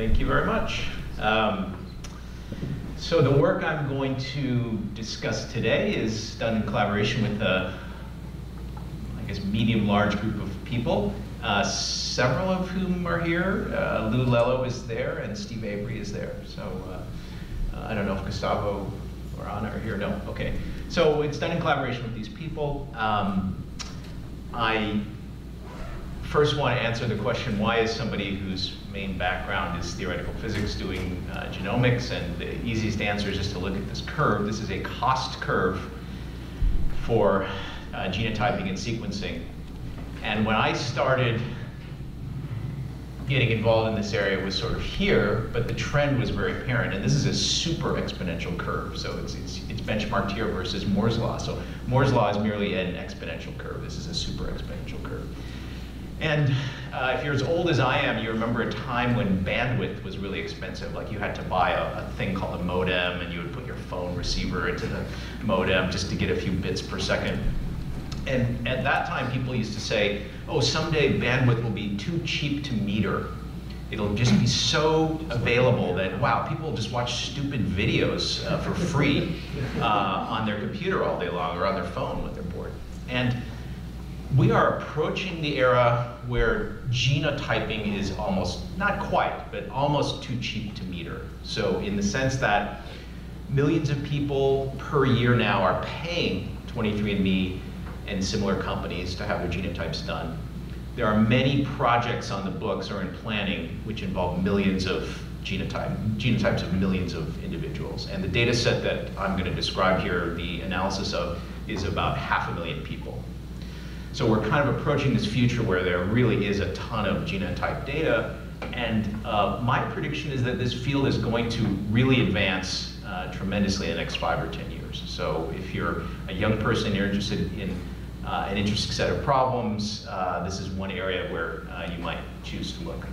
Thank you very much. Um, so the work I'm going to discuss today is done in collaboration with a, I guess, medium-large group of people, uh, several of whom are here. Uh, Lou Lello is there, and Steve Avery is there. So uh, uh I don't know if Gustavo or Anna are here. No, okay. So it's done in collaboration with these people. Um, I first want to answer the question, why is somebody whose main background is theoretical physics doing uh, genomics? And the easiest answer is just to look at this curve. This is a cost curve for uh, genotyping and sequencing. And when I started getting involved in this area was sort of here, but the trend was very apparent. And this is a super exponential curve. So it's, it's, it's benchmarked here versus Moore's law. So Moore's law is merely an exponential curve. This is a super exponential curve. And uh, if you're as old as I am, you remember a time when bandwidth was really expensive. Like you had to buy a, a, thing called a modem, and you would put your phone receiver into the modem just to get a few bits per second. And at that time, people used to say, oh, someday bandwidth will be too cheap to meter. It'll just be so available that, wow, people will just watch stupid videos uh, for free uh, on their computer all day long or on their phone when they're bored. And we are approaching the era where genotyping is almost, not quite, but almost too cheap to meter. So in the sense that millions of people per year now are paying 23andMe and similar companies to have their genotypes done. There are many projects on the books or in planning which involve millions of genotype, genotypes of millions of individuals. And the data set that I'm going to describe here, the analysis of, is about half a million people. So we're kind of approaching this future where there really is a ton of genotype data. And uh, my prediction is that this field is going to really advance uh, tremendously in the next five or 10 years. So if you're a young person, you're interested in uh, an interesting set of problems, uh, this is one area where uh, you might choose to look.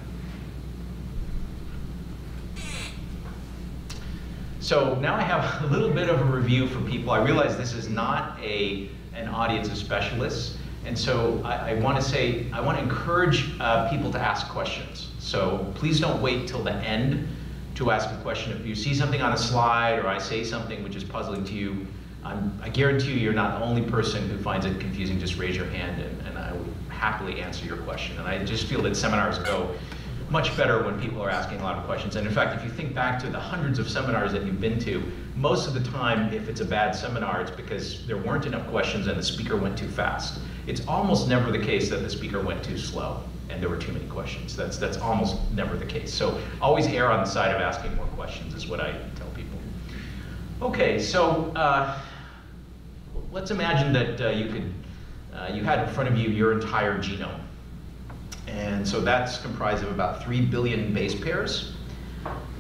So now I have a little bit of a review for people. I realize this is not a, an audience of specialists. And so I, I want to say, I want to encourage uh, people to ask questions. So please don't wait till the end to ask a question. If you see something on a slide or I say something which is puzzling to you, I'm, i guarantee you you're not the only person who finds it confusing. Just raise your hand and, and I would happily answer your question. And I just feel that seminars go much better when people are asking a lot of questions. And in fact, if you think back to the hundreds of seminars that you've been to, most of the time, if it's a bad seminar, it's because there weren't enough questions and the speaker went too fast. It's almost never the case that the speaker went too slow and there were too many questions. That's, that's almost never the case. So always err on the side of asking more questions is what I tell people. Okay, so uh, let's imagine that uh, you could, uh, you had in front of you your entire genome. And so that's comprised of about 3 billion base pairs.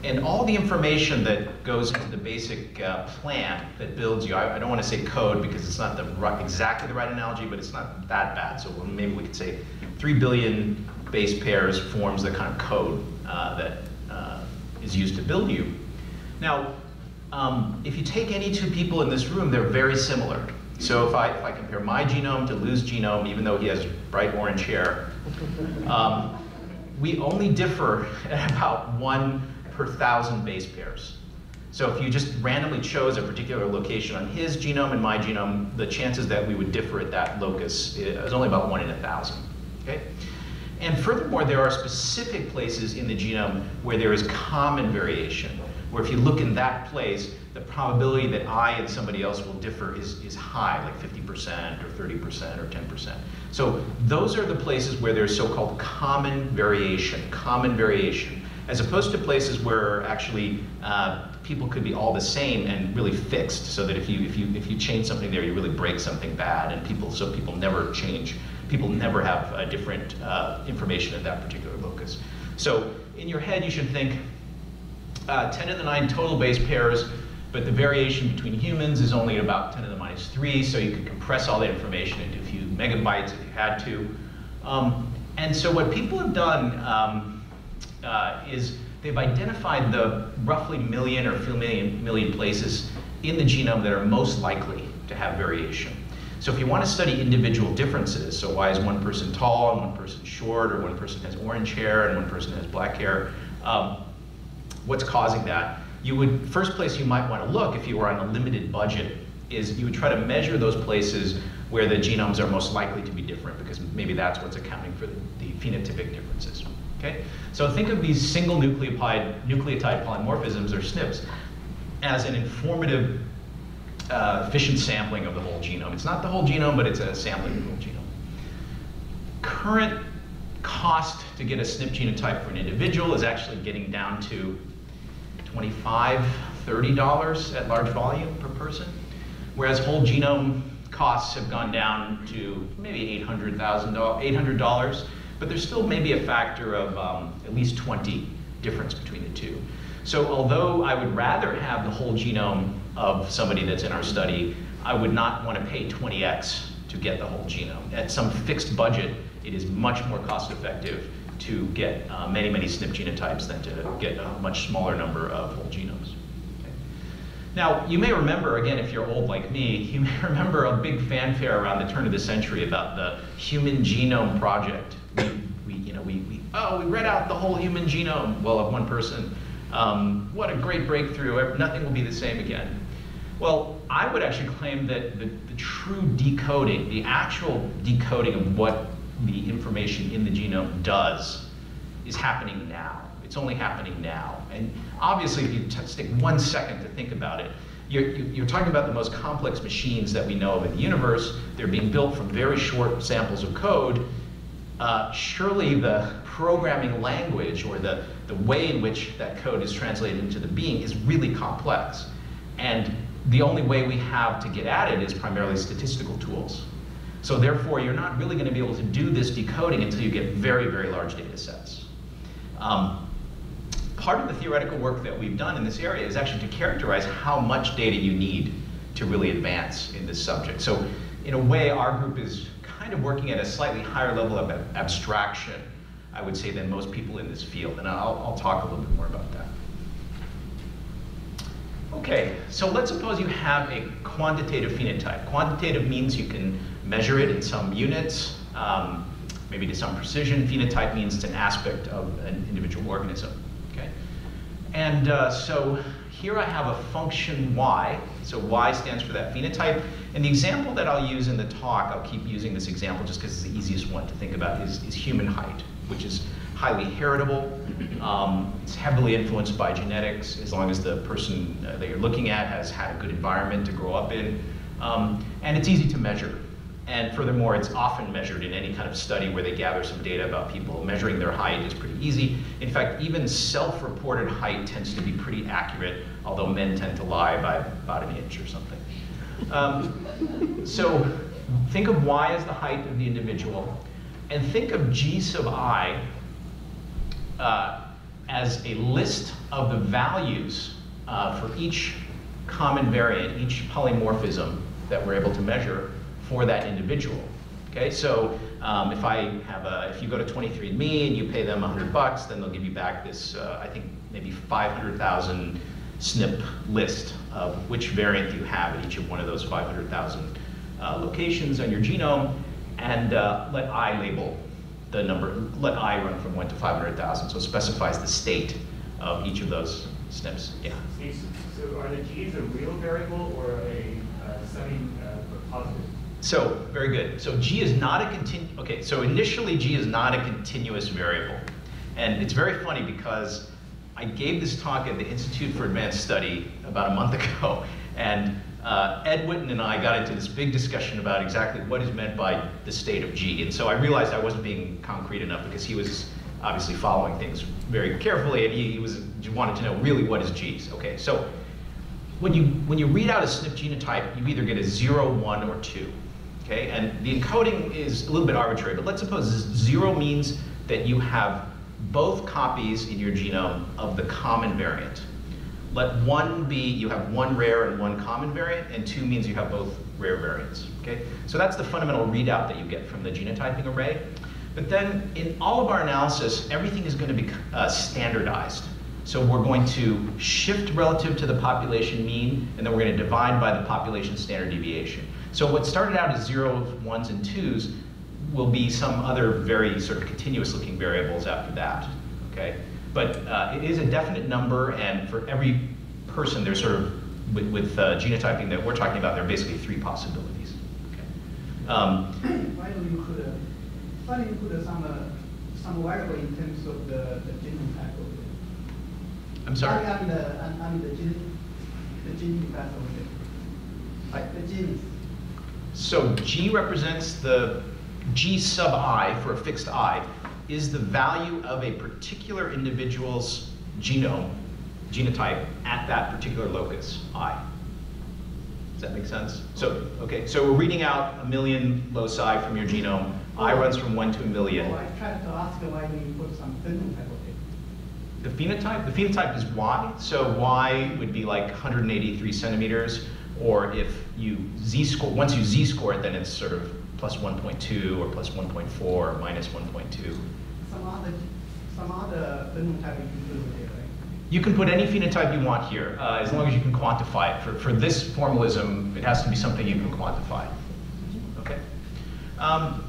And all the information that goes into the basic uh, plan that builds you, I, I don't want to say code because it's not the exactly the right analogy, but it's not that bad. So maybe we could say 3 billion base pairs forms the kind of code uh, that uh, is used to build you. Now, um, if you take any two people in this room, they're very similar. So if I, if I compare my genome to Lou's genome, even though he has bright orange hair, um, we only differ at about one per thousand base pairs. So if you just randomly chose a particular location on his genome and my genome, the chances that we would differ at that locus is only about one in a thousand. Okay? And furthermore, there are specific places in the genome where there is common variation, where if you look in that place, the probability that I and somebody else will differ is, is high, like 50% or 30% or 10%. So those are the places where there's so-called common variation, common variation, as opposed to places where actually uh, people could be all the same and really fixed, so that if you, if, you, if you change something there, you really break something bad, and people, so people never change. People never have uh, different uh, information in that particular locus. So in your head, you should think uh, 10 to the 9 total base pairs but the variation between humans is only about 10 to the minus 3, so you could compress all that information into a few megabytes if you had to. Um, and so what people have done um, uh, is they've identified the roughly million or few million, million places in the genome that are most likely to have variation. So if you want to study individual differences, so why is one person tall and one person short, or one person has orange hair and one person has black hair, um, what's causing that, you would, first place you might want to look if you were on a limited budget is you would try to measure those places where the genomes are most likely to be different because maybe that's what's accounting for the, the phenotypic differences. Okay? So think of these single nucleotide, nucleotide polymorphisms or SNPs as an informative uh, efficient sampling of the whole genome. It's not the whole genome, but it's a sampling of the whole genome. Current cost to get a SNP genotype for an individual is actually getting down to 25 $30 at large volume per person, whereas whole genome costs have gone down to maybe $800, $800 but there's still maybe a factor of um, at least 20 difference between the two. So although I would rather have the whole genome of somebody that's in our study, I would not want to pay 20x to get the whole genome. At some fixed budget, it is much more cost effective to get uh, many, many SNP genotypes than to get a much smaller number of whole genomes. Now, you may remember, again, if you're old like me, you may remember a big fanfare around the turn of the century about the Human Genome Project. We, we you know, we, we, oh, we read out the whole human genome, well, of one person. Um, what a great breakthrough, nothing will be the same again. Well, I would actually claim that the, the true decoding, the actual decoding of what the information in the genome does is happening now. It's only happening now. And obviously, if you take one second to think about it, you're, you're, talking about the most complex machines that we know of in the universe. They're being built from very short samples of code. Uh, surely the programming language or the, the way in which that code is translated into the being is really complex. And the only way we have to get at it is primarily statistical tools. So therefore, you're not really going to be able to do this decoding until you get very, very large data sets. Um, part of the theoretical work that we've done in this area is actually to characterize how much data you need to really advance in this subject. So in a way, our group is kind of working at a slightly higher level of abstraction, I would say, than most people in this field. And I'll, I'll talk a little bit more about that. Okay, so let's suppose you have a quantitative phenotype. Quantitative means you can measure it in some units, um, maybe to some precision. Phenotype means it's an aspect of an individual organism. Okay, and uh, so here I have a function y. So y stands for that phenotype. And the example that I'll use in the talk, I'll keep using this example just because it's the easiest one to think about, is, is human height, which is highly heritable. Um, it's heavily influenced by genetics, as long as the person uh, that you're looking at has had a good environment to grow up in. Um, and it's easy to measure. And furthermore, it's often measured in any kind of study where they gather some data about people. Measuring their height is pretty easy. In fact, even self-reported height tends to be pretty accurate, although men tend to lie by about an inch or something. Um, so think of y as the height of the individual, and think of g sub i uh, as a list of the values uh, for each common variant, each polymorphism that we're able to measure for that individual. Okay, so um, if I have a, if you go to 23andMe and you pay them 100 bucks, then they'll give you back this, uh, I think maybe 500,000 SNP list of which variant you have at each of one of those 500,000 uh, locations on your genome, and uh, let I label the number, let I run from 1 to 500,000, so it specifies the state of each of those SNPs. Yeah. So are the G's a real variable or a uh, semi-positive? So, very good. So G is not a continu, okay, so initially G is not a continuous variable. And it's very funny because I gave this talk at the Institute for Advanced Study about a month ago, and uh, Ed Witten and I got into this big discussion about exactly what is meant by the state of G. And so I realized I wasn't being concrete enough because he was obviously following things very carefully and he, he was wanted to know really what is G's. Okay, so when you, when you read out a SNP genotype, you either get a zero, one, or two. Okay, and the encoding is a little bit arbitrary, but let's suppose zero means that you have both copies in your genome of the common variant. Let one be, you have one rare and one common variant, and two means you have both rare variants, okay? So that's the fundamental readout that you get from the genotyping array. But then in all of our analysis, everything is going to be uh, standardized. So we're going to shift relative to the population mean, and then we're going to divide by the population standard deviation. So what started out as zeros, ones, and twos will be some other very sort of continuous looking variables after that, okay? But uh, it is a definite number, and for every person, there's sort of, with, with uh, genotyping that we're talking about, there are basically three possibilities. Okay. Um, Why don't you put, a- why don't you put some, uh, some variable in terms of the, the genotype of it? I'm sorry? I am the, I'm, the gene, the gene part of it. Like the genes. So G represents the G sub i for a fixed i is the value of a particular individual's genome, genotype, at that particular locus, i. Does that make sense? So, okay, so we're reading out a million loci from your genome. I runs from one to a million. Oh, I tried to ask why you put some phenotype of it? The phenotype, the phenotype is Y, so Y would be like 183 centimeters, or if you Z-score, once you Z-score it, then it's sort of plus 1.2 or plus 1.4 or minus 1.2. Some other, some other phenotype you can put there, right? You can put any phenotype you want here, uh, as long as you can quantify it. For, for this formalism, it has to be something you can quantify. Okay. Um,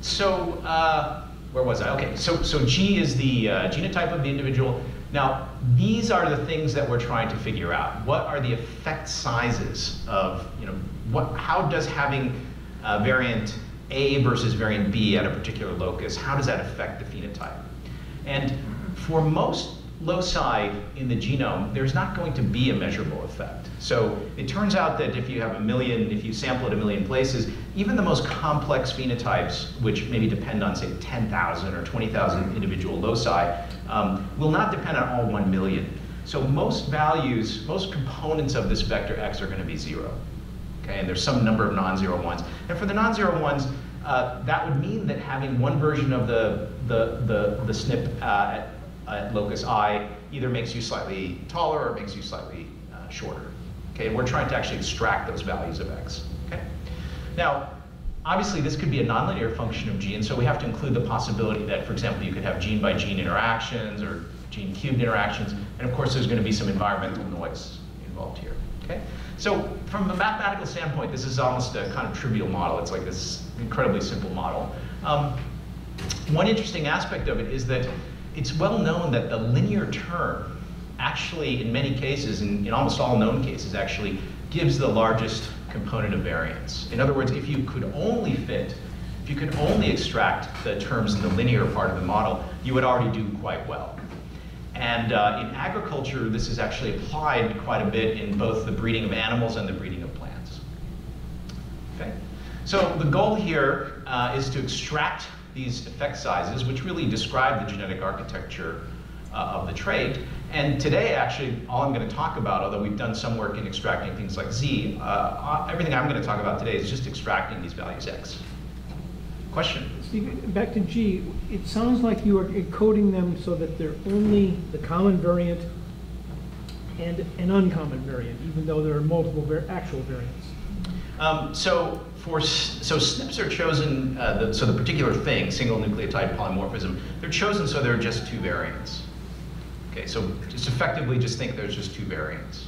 so, uh, where was I? Okay, so, so G is the uh, genotype of the individual. Now, these are the things that we're trying to figure out. What are the effect sizes of, you know, what, how does having uh, variant A versus variant B at a particular locus, how does that affect the phenotype? And for most loci in the genome, there's not going to be a measurable effect. So it turns out that if you have a million, if you sample at a million places, even the most complex phenotypes, which maybe depend on, say, 10,000 or 20,000 individual loci, um, will not depend on all 1 million. So most values, most components of this vector x are going to be zero. Okay, and there's some number of non-zero ones. And for the non-zero ones, uh, that would mean that having one version of the, the, the, the SNP uh, at, at locus i either makes you slightly taller or makes you slightly uh, shorter. Okay, and we're trying to actually extract those values of x. Okay, now obviously this could be a nonlinear function of g, and so we have to include the possibility that, for example, you could have gene by gene interactions or gene cubed interactions, and of course there's going to be some environmental noise involved here. Okay, so from a mathematical standpoint, this is almost a kind of trivial model. It's like this incredibly simple model. Um, one interesting aspect of it is that it's well known that the linear term actually, in many cases, in, in almost all known cases, actually gives the largest component of variance. In other words, if you could only fit, if you could only extract the terms in the linear part of the model, you would already do quite well. And uh, in agriculture, this is actually applied quite a bit in both the breeding of animals and the breeding of plants. Okay? So the goal here uh, is to extract these effect sizes, which really describe the genetic architecture uh, of the trait. And today, actually, all I'm going to talk about, although we've done some work in extracting things like Z, uh, everything I'm going to talk about today is just extracting these values X. Question? Steve, back to G, it sounds like you are encoding them so that they're only the common variant and an uncommon variant, even though there are multiple var actual variants. Um, so for so SNPs are chosen, uh, the, so the particular thing, single nucleotide polymorphism, they're chosen so there are just two variants. Okay, so just effectively just think there's just two variants.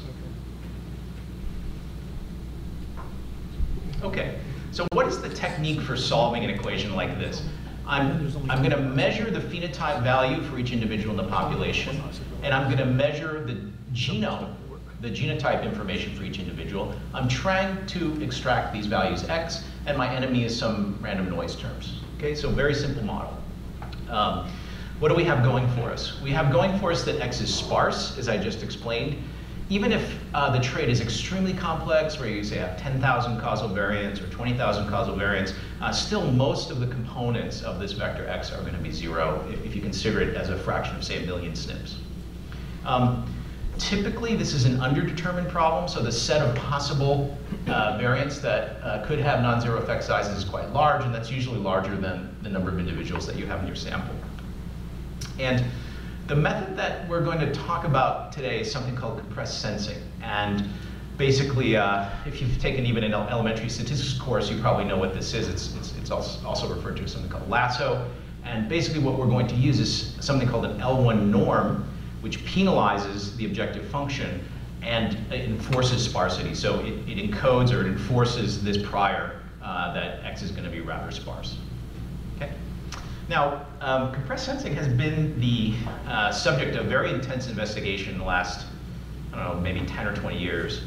Okay, so what is the technique for solving an equation like this? I'm, I'm going to measure the phenotype value for each individual in the population, and I'm going to measure the genome, the genotype information for each individual. I'm trying to extract these values x, and my enemy is some random noise terms. Okay, so very simple model. Um, what do we have going for us? We have going for us that x is sparse, as I just explained. Even if uh, the trait is extremely complex, where you say have 10,000 causal variants or 20,000 causal variants, uh, still most of the components of this vector x are going to be zero if, if, you consider it as a fraction of, say, a million SNPs. Um, typically, this is an underdetermined problem, so the set of possible uh, variants that uh, could have non-zero effect sizes is quite large, and that's usually larger than the number of individuals that you have in your sample. And the method that we're going to talk about today is something called compressed sensing. And basically, uh, if you've taken even an elementary statistics course, you probably know what this is. It's, it's, it's also referred to as something called lasso. And basically what we're going to use is something called an L1 norm, which penalizes the objective function and enforces sparsity. So it, it encodes or it enforces this prior uh, that x is going to be rather sparse. Okay. Now, um, compressed sensing has been the uh, subject of very intense investigation in the last, I don't know, maybe 10 or 20 years.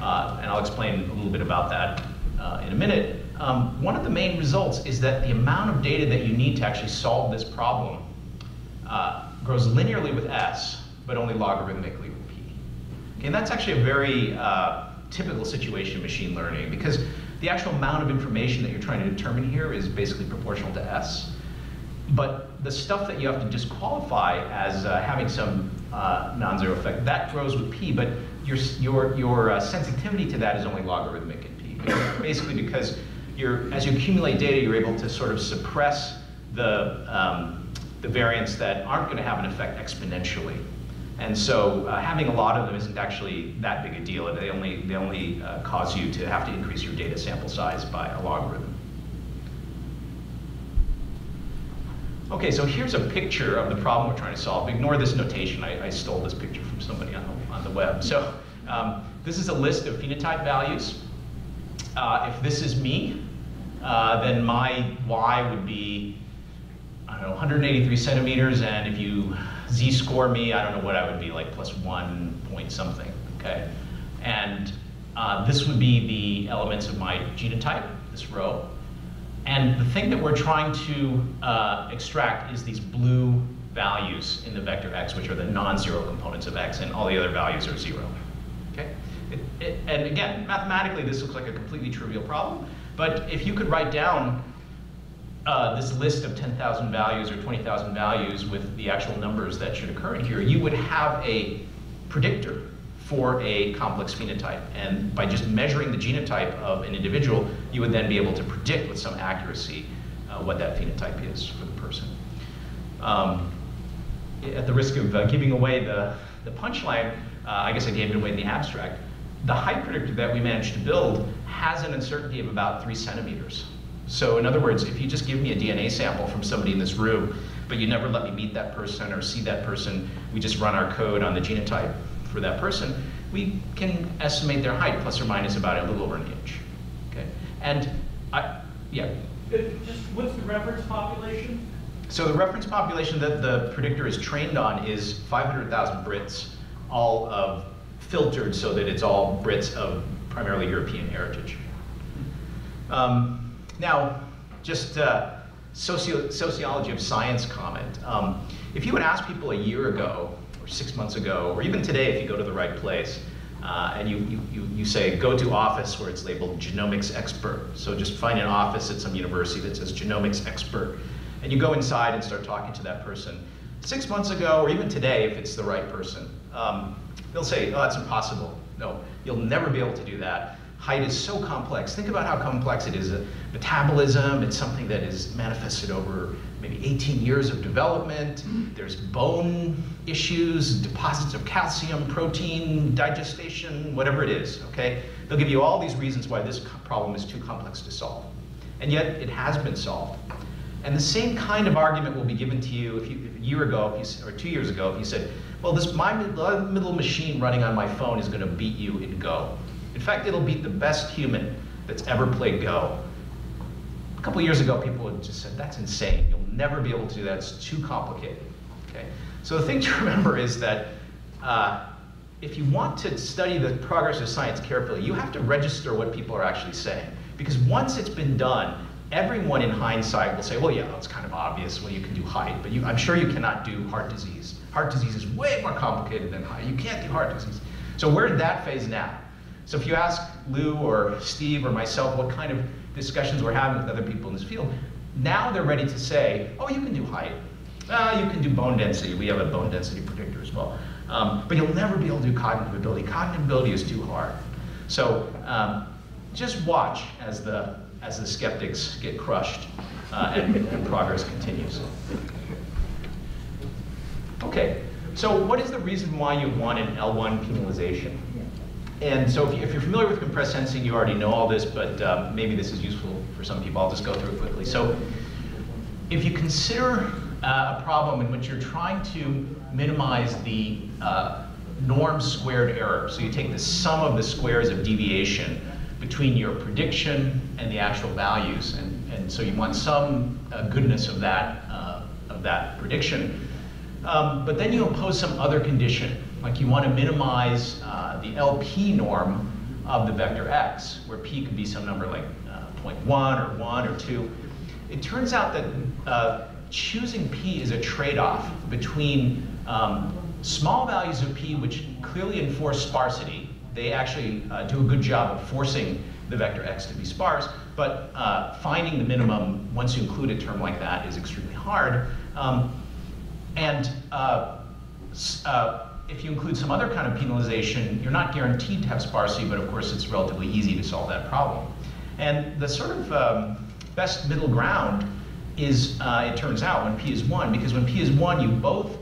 Uh, and I'll explain a little bit about that uh, in a minute. Um, one of the main results is that the amount of data that you need to actually solve this problem uh, grows linearly with S, but only logarithmically with P. Okay, and that's actually a very uh, typical situation in machine learning because the actual amount of information that you're trying to determine here is basically proportional to S. But the stuff that you have to disqualify as uh, having some uh, non-zero effect, that grows with P, but your, your, your uh, sensitivity to that is only logarithmic in P. Basically because you're, as you accumulate data, you're able to sort of suppress the, um, the variants that aren't going to have an effect exponentially. And so uh, having a lot of them isn't actually that big a deal. They only, they only uh, cause you to have to increase your data sample size by a logarithm. Okay, so here's a picture of the problem we're trying to solve. Ignore this notation. I, I stole this picture from somebody on the, on the web. So um, this is a list of phenotype values. Uh, if this is me, uh, then my y would be, I don't know, 183 centimeters, and if you z-score me, I don't know what I would be, like plus one point something, okay? And uh, this would be the elements of my genotype, this row. And the thing that we're trying to uh, extract is these blue values in the vector x, which are the non-zero components of x, and all the other values are zero. Okay? It, it, and again, mathematically, this looks like a completely trivial problem, but if you could write down uh, this list of 10,000 values or 20,000 values with the actual numbers that should occur in here, you would have a predictor for a complex phenotype. And by just measuring the genotype of an individual, you would then be able to predict with some accuracy uh, what that phenotype is for the person. Um, at the risk of uh, giving away the, the punchline, uh, I guess I gave it away in the abstract, the height predictor that we managed to build has an uncertainty of about three centimeters. So in other words, if you just give me a DNA sample from somebody in this room, but you never let me meet that person or see that person, we just run our code on the genotype for that person, we can estimate their height plus or minus about a little over an inch. Okay, and I, yeah. Just what's the reference population? So the reference population that the predictor is trained on is 500,000 Brits, all of filtered so that it's all Brits of primarily European heritage. Um, now, just uh, socio sociology of science comment. Um, if you would ask people a year ago or six months ago, or even today if you go to the right place, uh, and you, you, you say, go to office where it's labeled genomics expert. So just find an office at some university that says genomics expert. And you go inside and start talking to that person. Six months ago, or even today, if it's the right person, um, they'll say, oh, that's impossible. No, you'll never be able to do that. Height is so complex. Think about how complex it is. Metabolism, it's something that is manifested over maybe 18 years of development. There's bone issues, deposits of calcium, protein, digestion, whatever it is, okay? They'll give you all these reasons why this problem is too complex to solve. And yet, it has been solved. And the same kind of argument will be given to you if you, if a year ago, you, or two years ago, if you said, well, this my middle machine running on my phone is going to beat you in Go. In fact, it'll beat the best human that's ever played Go. A couple years ago, people had just said, that's insane. You'll never be able to do that. It's too complicated. Okay? So the thing to remember is that uh, if you want to study the progress of science carefully, you have to register what people are actually saying. Because once it's been done, everyone in hindsight will say, well, yeah, that's kind of obvious. Well, you can do height, but you, I'm sure you cannot do heart disease. Heart disease is way more complicated than height. You can't do heart disease. So we're in that phase now. So if you ask Lou or Steve or myself what kind of discussions we're having with other people in this field, now they're ready to say, oh, you can do height. Uh, you can do bone density. We have a bone density predictor as well. Um, but you'll never be able to do cognitive ability. Cognitive ability is too hard. So um, just watch as the, as the skeptics get crushed uh, and, and progress continues. Okay, so what is the reason why you want an L1 penalization? And so if, you, are familiar with compressed sensing, you already know all this, but uh, maybe this is useful for some people. I'll just go through it quickly. So if you consider uh, a problem in which you're trying to minimize the uh, norm squared error, so you take the sum of the squares of deviation between your prediction and the actual values, and, and so you want some uh, goodness of that uh, of that prediction. Um, but then you impose some other condition, like you want to minimize uh, the LP norm of the vector x, where p could be some number like uh, 0.1 or 1 or 2. It turns out that uh, choosing p is a trade-off between um, small values of p, which clearly enforce sparsity. They actually uh, do a good job of forcing the vector x to be sparse, but uh, finding the minimum once you include a term like that is extremely hard. Um, and uh, uh, if you include some other kind of penalization, you're not guaranteed to have sparsity, but of course it's relatively easy to solve that problem. And the sort of um, best middle ground is, uh, it turns out, when p is 1, because when p is 1, you both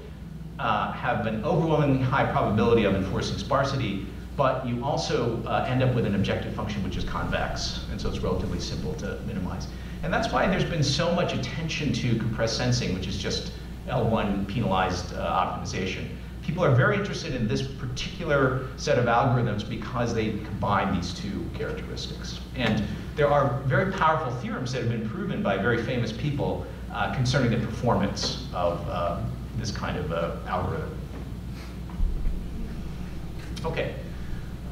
uh, have an overwhelmingly high probability of enforcing sparsity, but you also uh, end up with an objective function which is convex, and so it's relatively simple to minimize. And that's why there's been so much attention to compressed sensing, which is just L1 penalized uh, optimization. People are very interested in this particular set of algorithms because they combine these two characteristics. And there are very powerful theorems that have been proven by very famous people uh, concerning the performance of uh, this kind of uh, algorithm. Okay.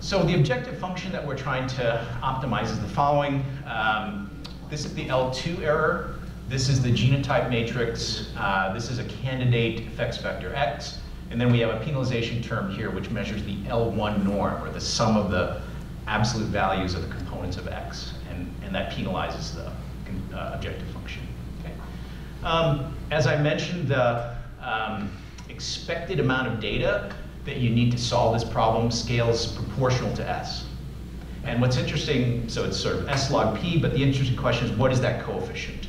So the objective function that we're trying to optimize is the following. Um, this is the L2 error. This is the genotype matrix. Uh, this is a candidate effects vector X. And then we have a penalization term here which measures the L1 norm, or the sum of the absolute values of the components of X. And, and that penalizes the uh, objective function. Okay. Um, as I mentioned, the um, expected amount of data that you need to solve this problem scales proportional to S. And what's interesting, so it's sort of S log P, but the interesting question is what is that coefficient?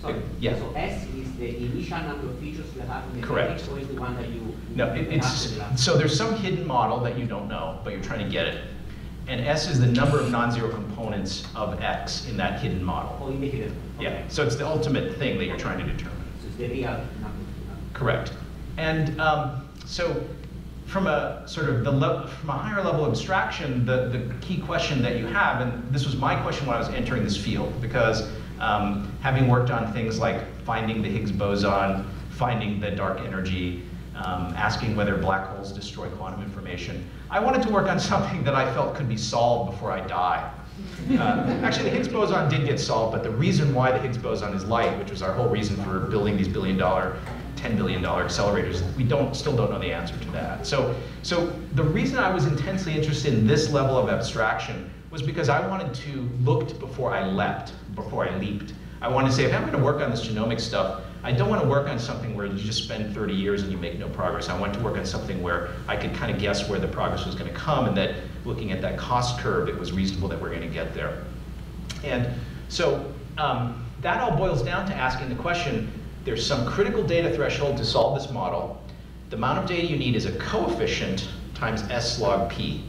Sorry. Yeah. So S is the initial number of features you have in the Correct. or is the one that you? No, it, it's, so there's some hidden model that you don't know, but you're trying to get it. And S is the number of non-zero components of X in that hidden model. Oh, in the hidden. Yeah, so it's the ultimate thing that you're trying to determine. So it's the real number. Correct. And um, so from a sort of the le- from a higher level abstraction, the, the key question that you have, and this was my question when I was entering this field, because um, having worked on things like finding the Higgs boson, finding the dark energy, um, asking whether black holes destroy quantum information, I wanted to work on something that I felt could be solved before I die. Uh, actually, the Higgs boson did get solved, but the reason why the Higgs boson is light, which was our whole reason for building these billion dollar, $10 billion accelerators, we don't, still don't know the answer to that. So, so the reason I was intensely interested in this level of abstraction was because I wanted to look before I leapt, before I leaped. I wanted to say, if I'm going to work on this genomic stuff, I don't want to work on something where you just spend 30 years and you make no progress. I want to work on something where I could kind of guess where the progress was going to come and that looking at that cost curve, it was reasonable that we're going to get there. And so um, that all boils down to asking the question, there's some critical data threshold to solve this model. The amount of data you need is a coefficient times S log P.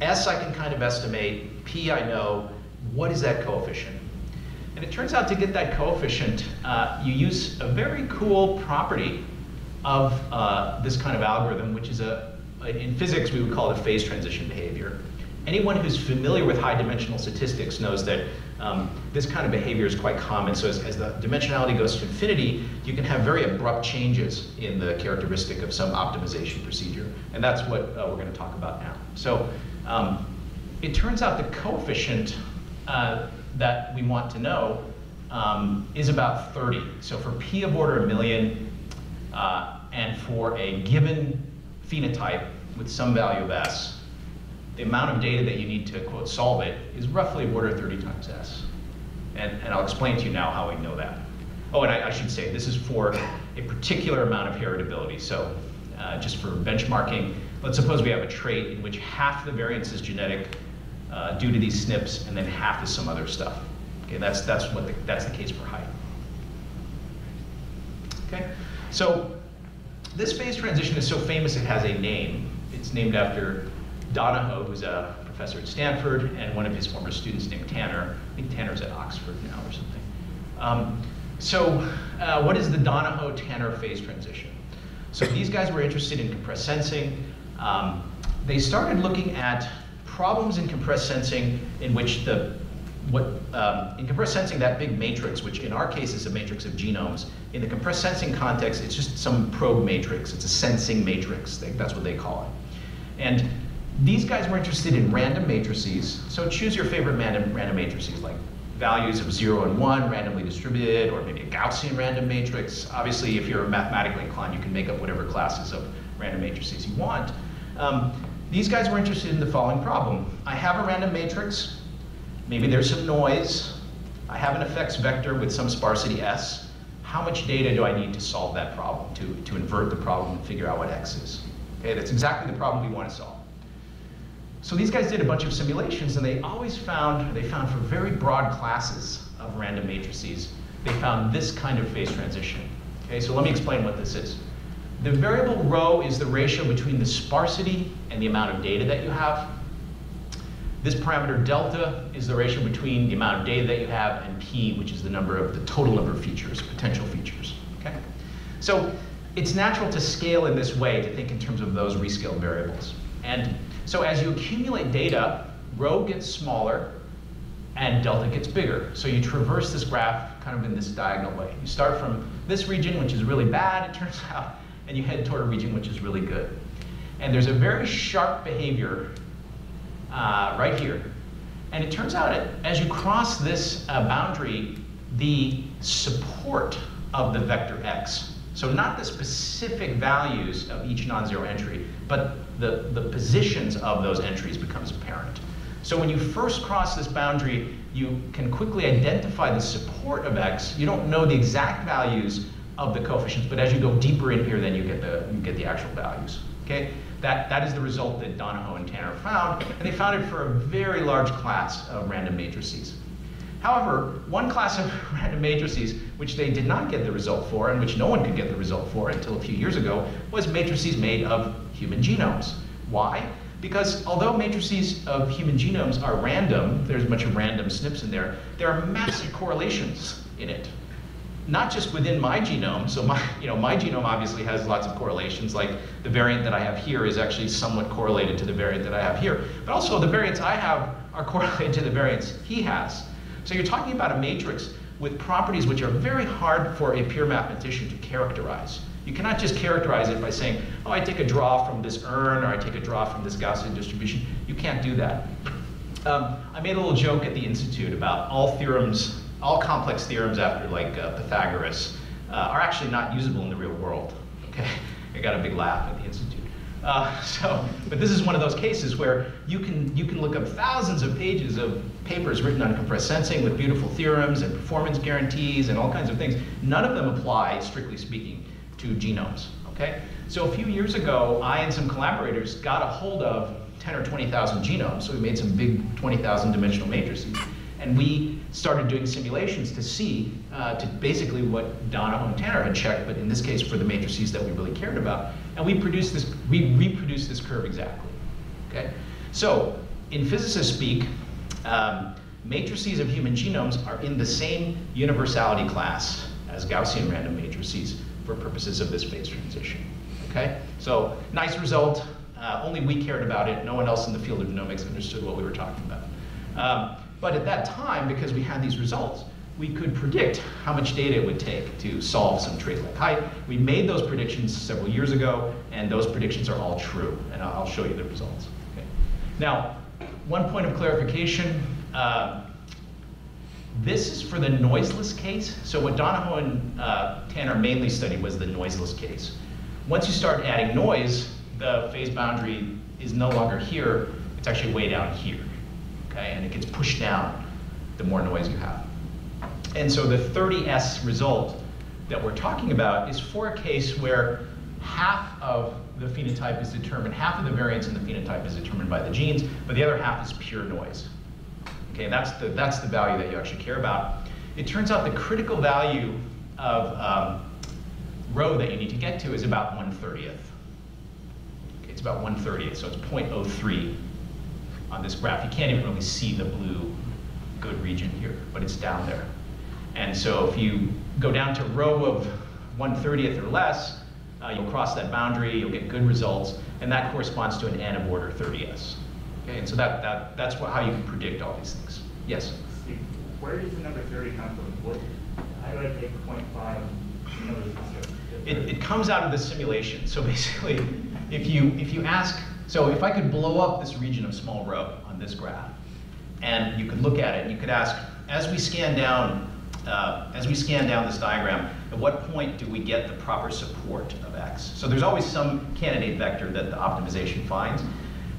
S I can kind of estimate, P I know. What is that coefficient? And it turns out to get that coefficient, uh, you use a very cool property of uh, this kind of algorithm, which is a, in physics, we would call it a phase transition behavior. Anyone who's familiar with high dimensional statistics knows that um, this kind of behavior is quite common. So as, as, the dimensionality goes to infinity, you can have very abrupt changes in the characteristic of some optimization procedure. And that's what uh, we're going to talk about now. So um, it turns out the coefficient uh, that we want to know um, is about 30. So for p of order a million, uh, and for a given phenotype with some value of s, the amount of data that you need to, quote, solve it is roughly order 30 times s. And, and I'll explain to you now how we know that. Oh, and I, I should say, this is for a particular amount of heritability. So uh, just for benchmarking, let's suppose we have a trait in which half the variance is genetic uh, due to these SNPs, and then half is some other stuff. Okay, that's, that's, what the, that's the case for height. Okay, so this phase transition is so famous it has a name. It's named after Donoho, who's a professor at Stanford, and one of his former students named Tanner. I think Tanner's at Oxford now or something. Um, so uh, what is the Donoho-Tanner phase transition? So these guys were interested in compressed sensing. Um, they started looking at problems in compressed sensing in which the what, um, in compressed sensing, that big matrix, which in our case is a matrix of genomes, in the compressed sensing context, it's just some probe matrix. It's a sensing matrix. They- That's what they call it. And these guys were interested in random matrices. So choose your favorite random, random matrices, like values of 0 and 1 randomly distributed, or maybe a Gaussian random matrix. Obviously, if you're mathematically inclined, you can make up whatever classes of random matrices you want. Um, these guys were interested in the following problem. I have a random matrix. Maybe there's some noise. I have an effects vector with some sparsity s. How much data do I need to solve that problem, to, to invert the problem and figure out what x is? Okay, that's exactly the problem we want to solve. So these guys did a bunch of simulations and they always found, they found for very broad classes of random matrices, they found this kind of phase transition. Okay, so let me explain what this is. The variable rho is the ratio between the sparsity and the amount of data that you have. This parameter delta is the ratio between the amount of data that you have and p, which is the number of the total number of features, potential features. Okay? So it's natural to scale in this way, to think in terms of those rescaled variables. And so as you accumulate data, rho gets smaller and delta gets bigger. So you traverse this graph kind of in this diagonal way. You start from this region, which is really bad, it turns out, and you head toward a region which is really good. And there's a very sharp behavior uh, right here. And it turns out, as you cross this uh, boundary, the support of the vector x, so not the specific values of each non-zero entry, but the, the positions of those entries becomes apparent. So when you first cross this boundary, you can quickly identify the support of x. You don't know the exact values of the coefficients, but as you go deeper in here, then you get the, you get the actual values. Okay? That, that is the result that Donoho and Tanner found, and they found it for a very large class of random matrices. However, one class of random matrices, which they did not get the result for, and which no one could get the result for until a few years ago, was matrices made of human genomes. Why? Because although matrices of human genomes are random, there's a bunch of random SNPs in there, there are massive correlations in it not just within my genome. So my, you know, my genome obviously has lots of correlations, like the variant that I have here is actually somewhat correlated to the variant that I have here. But also the variants I have are correlated to the variants he has. So you're talking about a matrix with properties which are very hard for a pure mathematician to characterize. You cannot just characterize it by saying, oh, I take a draw from this urn, or I take a draw from this Gaussian distribution. You can't do that. Um, I made a little joke at the Institute about all theorems all complex theorems after like uh, Pythagoras uh, are actually not usable in the real world. Okay, I got a big laugh at the institute. Uh, so, but this is one of those cases where you can you can look up thousands of pages of papers written on compressed sensing with beautiful theorems and performance guarantees and all kinds of things. None of them apply, strictly speaking, to genomes. Okay, so a few years ago, I and some collaborators got a hold of 10 or 20,000 genomes. So we made some big 20,000 dimensional matrices, and we started doing simulations to see, uh, to basically what Donoho and Tanner had checked, but in this case for the matrices that we really cared about. And we produced this, we reproduced this curve exactly. Okay? So, in physicist speak, um, matrices of human genomes are in the same universality class as Gaussian random matrices for purposes of this phase transition. Okay? So, nice result. Uh, only we cared about it. No one else in the field of genomics understood what we were talking about. Um, but at that time, because we had these results, we could predict how much data it would take to solve some trait like height. We made those predictions several years ago, and those predictions are all true, and I'll show you the results. Okay. Now, one point of clarification. Uh, this is for the noiseless case. So what Donoho and uh, Tanner mainly studied was the noiseless case. Once you start adding noise, the phase boundary is no longer here, it's actually way down here okay? And it gets pushed down the more noise you have. And so the 30S result that we're talking about is for a case where half of the phenotype is determined, half of the variance in the phenotype is determined by the genes, but the other half is pure noise. Okay, that's the, that's the value that you actually care about. It turns out the critical value of um, rho that you need to get to is about 1 30th. Okay, it's about 1 30th, so it's 0.03 on this graph. You can't even really see the blue good region here, but it's down there. And so if you go down to rho of 1 30th or less, uh, you'll cross that boundary, you'll get good results, and that corresponds to an n of order 30s. Okay, and so that, that, that's what, how you can predict all these things. Yes? Where does the number thirty come from? What, how do I take point five, you know, this is- It, it comes out of the simulation. So basically, if you, if you ask, so if I could blow up this region of small rho on this graph, and you could look at it, and you could ask, as we scan down, uh, as we scan down this diagram, at what point do we get the proper support of x? So there's always some candidate vector that the optimization finds,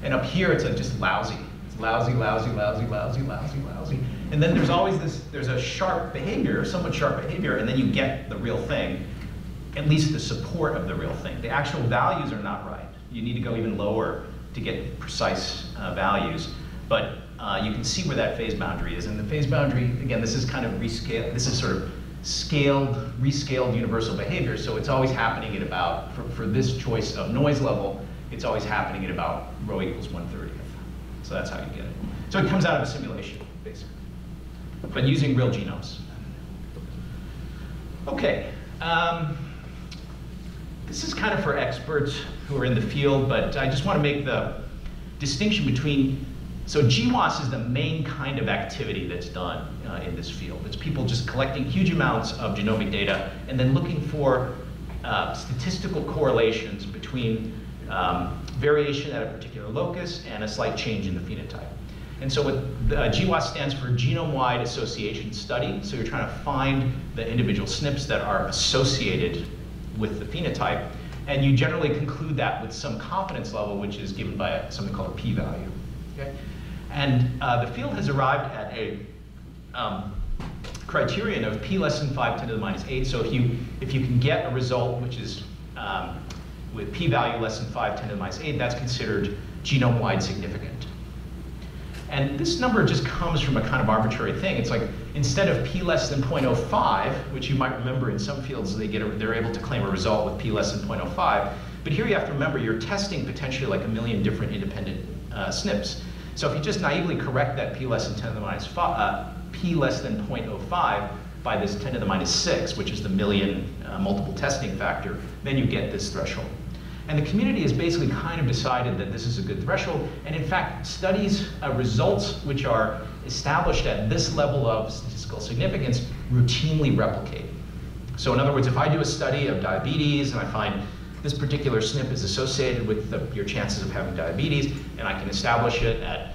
and up here it's like just lousy. It's lousy, lousy, lousy, lousy, lousy, lousy. And then there's always this, there's a sharp behavior, somewhat sharp behavior, and then you get the real thing at least the support of the real thing. The actual values are not right. You need to go even lower to get precise uh, values. But uh, you can see where that phase boundary is. And the phase boundary, again, this is kind of rescaled, this is sort of scaled, rescaled universal behavior. So it's always happening at about, for, for this choice of noise level, it's always happening at about rho equals 130th. So that's how you get it. So it comes out of a simulation, basically, but using real genomes. Okay. Um, this is kind of for experts who are in the field, but I just want to make the distinction between, so GWAS is the main kind of activity that's done uh, in this field. It's people just collecting huge amounts of genomic data and then looking for uh, statistical correlations between um, variation at a particular locus and a slight change in the phenotype. And so what uh, GWAS stands for Genome-Wide Association Study. So you're trying to find the individual SNPs that are associated with the phenotype. And you generally conclude that with some confidence level, which is given by a, something called a p-value. Okay? And uh, the field has arrived at a um, criterion of p less than 5 10 to the minus 8. So if you, if you can get a result which is um, with p-value less than 5 10 to the minus 8, that's considered genome-wide significant. And this number just comes from a kind of arbitrary thing. It's like instead of p less than 0.05, which you might remember in some fields they get a, they're able to claim a result with p less than 0.05. But here you have to remember you're testing potentially like a million different independent uh, SNPs. So if you just naively correct that p less than 10 to the minus 5, uh, p less than 0.05 by this 10 to the minus 6, which is the million uh, multiple testing factor, then you get this threshold. And the community has basically kind of decided that this is a good threshold. And in fact, studies uh, results which are established at this level of statistical significance routinely replicate. So in other words, if I do a study of diabetes and I find this particular SNP is associated with the, your chances of having diabetes, and I can establish it at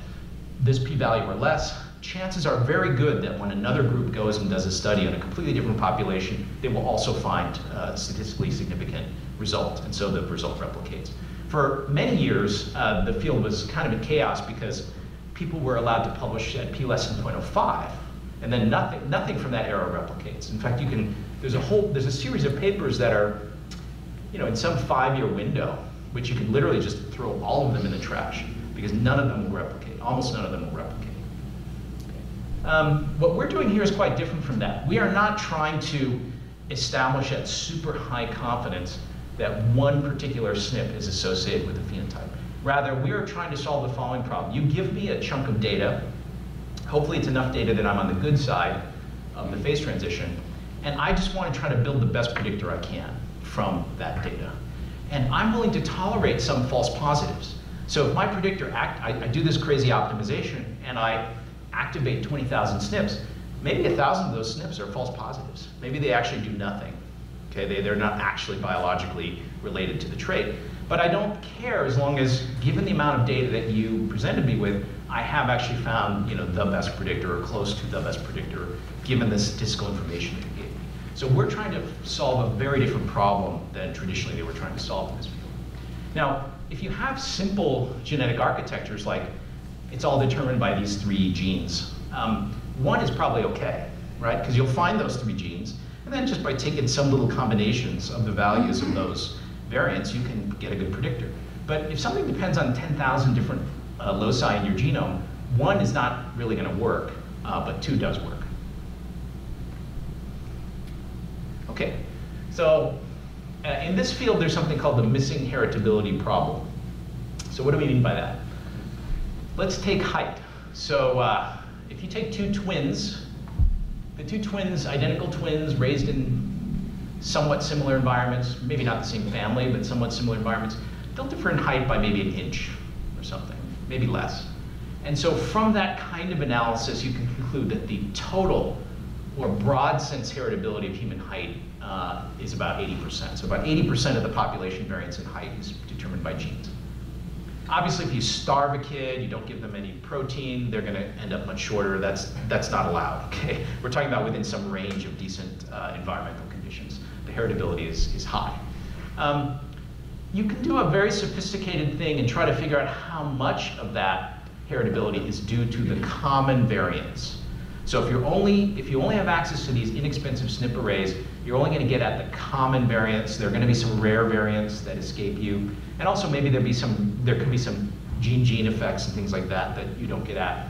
this p-value or less, chances are very good that when another group goes and does a study on a completely different population, they will also find a statistically significant result, and so the result replicates. For many years, uh, the field was kind of in chaos because people were allowed to publish at p less than 0.05, and then nothing, nothing from that era replicates. In fact, you can, there's a whole, there's a series of papers that are, you know, in some five-year window, which you can literally just throw all of them in the trash because none of them will replicate, almost none of them will replicate. Um, what we're doing here is quite different from that. We are not trying to establish at super high confidence that one particular SNP is associated with a phenotype. Rather, we are trying to solve the following problem. You give me a chunk of data, hopefully it's enough data that I'm on the good side of the phase transition, and I just want to try to build the best predictor I can from that data. And I'm willing to tolerate some false positives. So if my predictor, act, I, I do this crazy optimization, and I activate 20,000 SNPs, maybe a thousand of those SNPs are false positives. Maybe they actually do nothing. Okay, they, they're not actually biologically related to the trait. But I don't care as long as, given the amount of data that you presented me with, I have actually found you know, the best predictor or close to the best predictor, given the statistical information that you gave me. So we're trying to solve a very different problem than traditionally they were trying to solve in this field. Now, if you have simple genetic architectures like it's all determined by these three genes, um, one is probably okay, right? Because you'll find those three genes, and then just by taking some little combinations of the values of those variants, you can get a good predictor. But if something depends on 10,000 different uh, loci in your genome, one is not really going to work, uh, but two does work. Okay, so uh, in this field, there's something called the missing heritability problem. So what do we mean by that? Let's take height. So uh, if you take two twins, the two twins, identical twins, raised in somewhat similar environments, maybe not the same family, but somewhat similar environments, they'll differ in height by maybe an inch or something, maybe less. And so from that kind of analysis, you can conclude that the total or broad sense heritability of human height uh, is about 80%. So about 80% of the population variance in height is determined by genes. Obviously, if you starve a kid, you don't give them any protein, they're going to end up much shorter. That's, that's not allowed, okay? We're talking about within some range of decent uh, environmental conditions. The heritability is, is high. Um, you can do a very sophisticated thing and try to figure out how much of that heritability is due to the common variants. So if you're only if you only have access to these inexpensive SNP arrays, you're only going to get at the common variants. There are going to be some rare variants that escape you, and also maybe there'll be some there can be some gene-gene effects and things like that that you don't get at.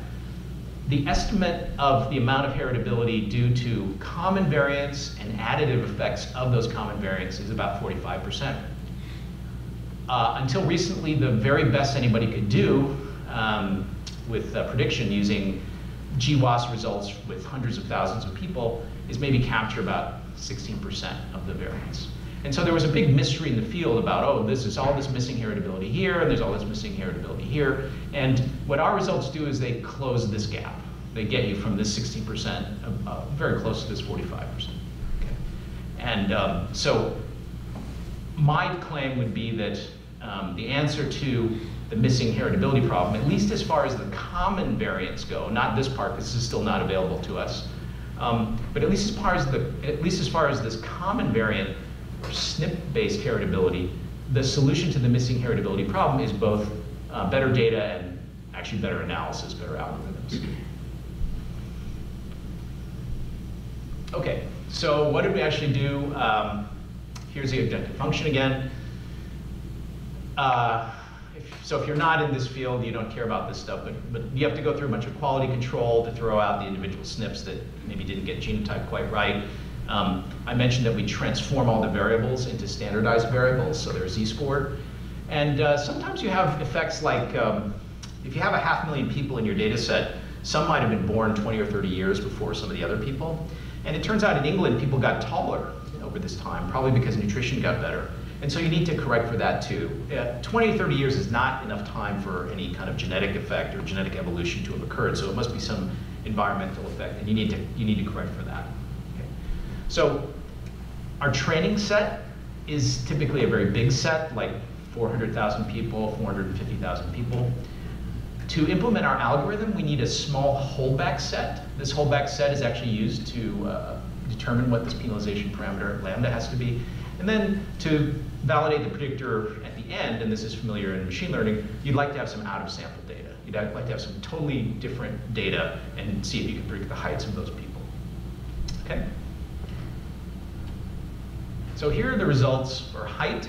The estimate of the amount of heritability due to common variants and additive effects of those common variants is about 45%. Uh, until recently, the very best anybody could do um, with uh, prediction using GWAS results with hundreds of thousands of people is maybe capture about 16% of the variance. And so there was a big mystery in the field about, oh, this is all this missing heritability here, and there's all this missing heritability here. And what our results do is they close this gap. They get you from this 16% uh, very close to this 45%. Okay. And um, so my claim would be that um, the answer to the missing heritability problem, at least as far as the common variants go, not this part, because this is still not available to us, um, but at least as far as the, at least as far as this common variant SNP-based heritability, the solution to the missing heritability problem is both uh, better data and actually better analysis, better algorithms. Okay, so what did we actually do? Um, here's the objective function again. Uh, if, so if you're not in this field, you don't care about this stuff, but, but you have to go through a bunch of quality control to throw out the individual SNPs that maybe didn't get genotyped quite right. Um, I mentioned that we transform all the variables into standardized variables, so they're z-scored. And uh, sometimes you have effects like, um, if you have a half million people in your data set, some might have been born 20 or 30 years before some of the other people. And it turns out in England, people got taller over this time, probably because nutrition got better. And so you need to correct for that too. Uh, 20, 30 years is not enough time for any kind of genetic effect or genetic evolution to have occurred, so it must be some environmental effect, and you need to, you need to correct for that. So our training set is typically a very big set, like 400,000 people, 450,000 people. To implement our algorithm, we need a small holdback set. This holdback set is actually used to uh, determine what this penalization parameter lambda has to be. And then to validate the predictor at the end, and this is familiar in machine learning, you'd like to have some out-of-sample data. You'd like to have some totally different data and see if you can predict the heights of those people. Okay? So here are the results for height,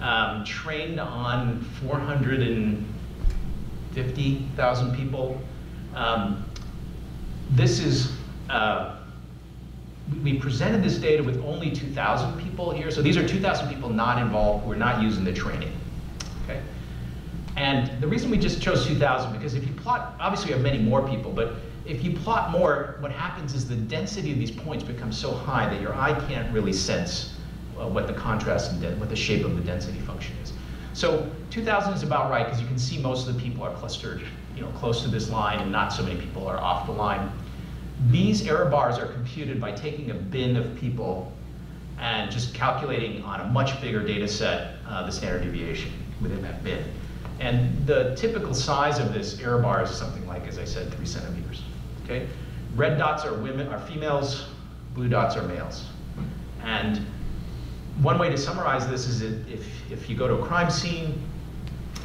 um, trained on 450,000 people. Um, this is uh, we presented this data with only 2,000 people here. So these are 2,000 people not involved, who are not using the training. Okay. And the reason we just chose 2,000, because if you plot, obviously we have many more people, but if you plot more, what happens is the density of these points becomes so high that your eye can't really sense uh, what the contrast and what the shape of the density function is. So 2,000 is about right, because you can see most of the people are clustered you know, close to this line, and not so many people are off the line. These error bars are computed by taking a bin of people and just calculating on a much bigger data set uh, the standard deviation within that bin. And the typical size of this error bar is something like, as I said, three centimeters. Okay? Red dots are women, are females, blue dots are males. And one way to summarize this is that if, if you go to a crime scene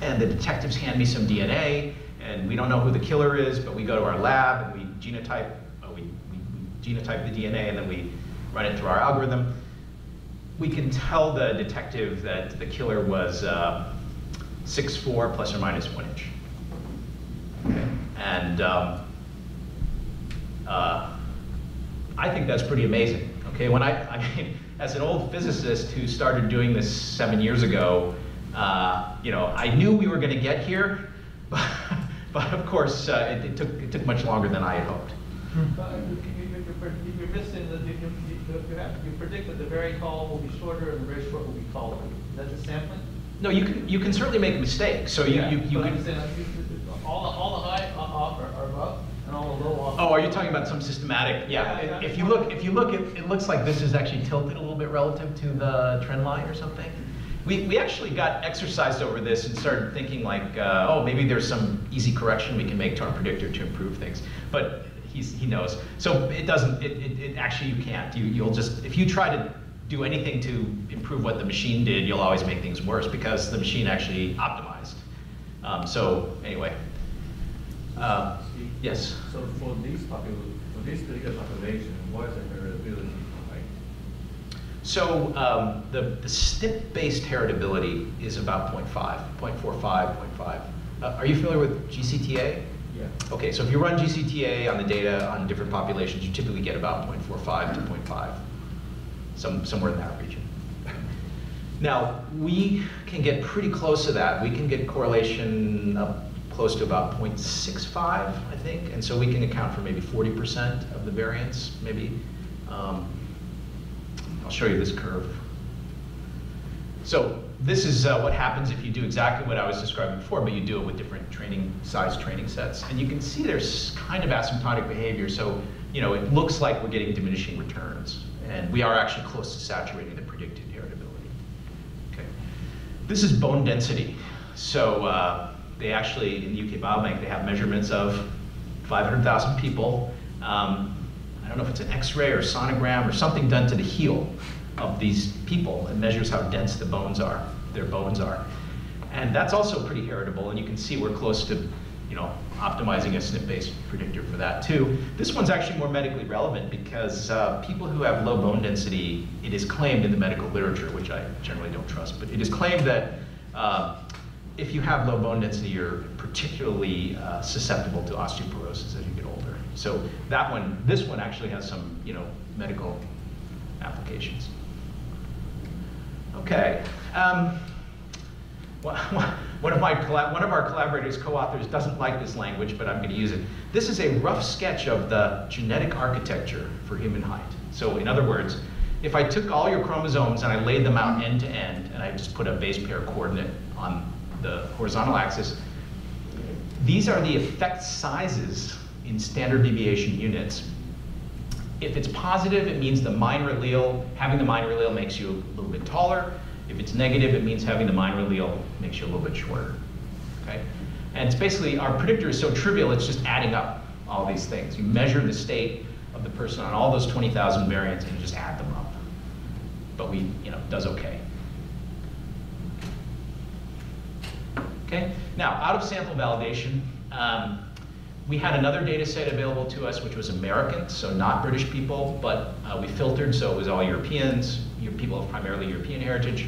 and the detectives hand me some DNA and we don't know who the killer is, but we go to our lab and we genotype we genotype the DNA and then we run it through our algorithm, we can tell the detective that the killer was uh, 6'4 plus or minus one inch. And um, uh, I think that's pretty amazing. Okay, when I, I mean, as an old physicist who started doing this seven years ago, uh, you know, I knew we were going to get here, but, but of course, uh, it, it, took, it took much longer than I had hoped. You're missing the, you, have, you predict that the very tall will be shorter and the very short will be taller. Is that the sampling? No, you can, you can certainly make mistakes. So you, yeah, you, you can. All, all Oh, are you talking about some systematic? Yeah, Yeah, if you look, if you look, it, it looks like this is actually tilted a little bit relative to the trend line or something. We, we actually got exercised over this and started thinking like, uh, oh, maybe there's some easy correction we can make to our predictor to improve things. But he's, he knows. So it doesn't, it, it, it actually you can't. You, you'll just, if you try to do anything to improve what the machine did, you'll always make things worse because the machine actually optimized. Um, so anyway, uh, yes. So for this population, for this particular population, what is the heritability like? So um, the, the SNP-based heritability is about 0.5, 0.45, 0.5. Uh, are you familiar with GCTA? Yeah. Okay, so if you run GCTA on the data on different populations, you typically get about 0.45 to 0.5, some, somewhere in that region. Now, we can get pretty close to that. We can get correlation up close to about 0.65, I think, and so we can account for maybe 40% of the variance, maybe. Um, I'll show you this curve. So this is uh, what happens if you do exactly what I was describing before, but you do it with different training size training sets. And you can see there's kind of asymptotic behavior. So you know it looks like we're getting diminishing returns, and we are actually close to saturating the predicted heritability. Okay. This is bone density. So uh, they actually in the UK Biobank they have measurements of 500,000 people. Um, I don't know if it's an X-ray or sonogram or something done to the heel of these people and measures how dense the bones are, their bones are. And that's also pretty heritable, and you can see we're close to, you know, optimizing a SNP-based predictor for that too. This one's actually more medically relevant because uh, people who have low bone density, it is claimed in the medical literature, which I generally don't trust, but it is claimed that uh, if you have low bone density, you're particularly uh, susceptible to osteoporosis as you get older. So that one, this one actually has some, you know, medical applications. Okay. Um, one of my one of our collaborators, co-authors, doesn't like this language, but I'm going to use it. This is a rough sketch of the genetic architecture for human height. So, in other words, if I took all your chromosomes and I laid them out end to end, and I just put a base pair coordinate on the horizontal axis, these are the effect sizes in standard deviation units. If it's positive, it means the minor allele, having the minor allele makes you a little bit taller. If it's negative, it means having the minor allele makes you a little bit shorter. Okay? And it's basically, our predictor is so trivial, it's just adding up all these things. You measure the state of the person on all those 20,000 variants and you just add them up. But we, you know, does okay. Okay, now out of sample validation, um, we had another data set available to us which was American, so not British people, but uh, we filtered so it was all Europeans, your people of primarily European heritage.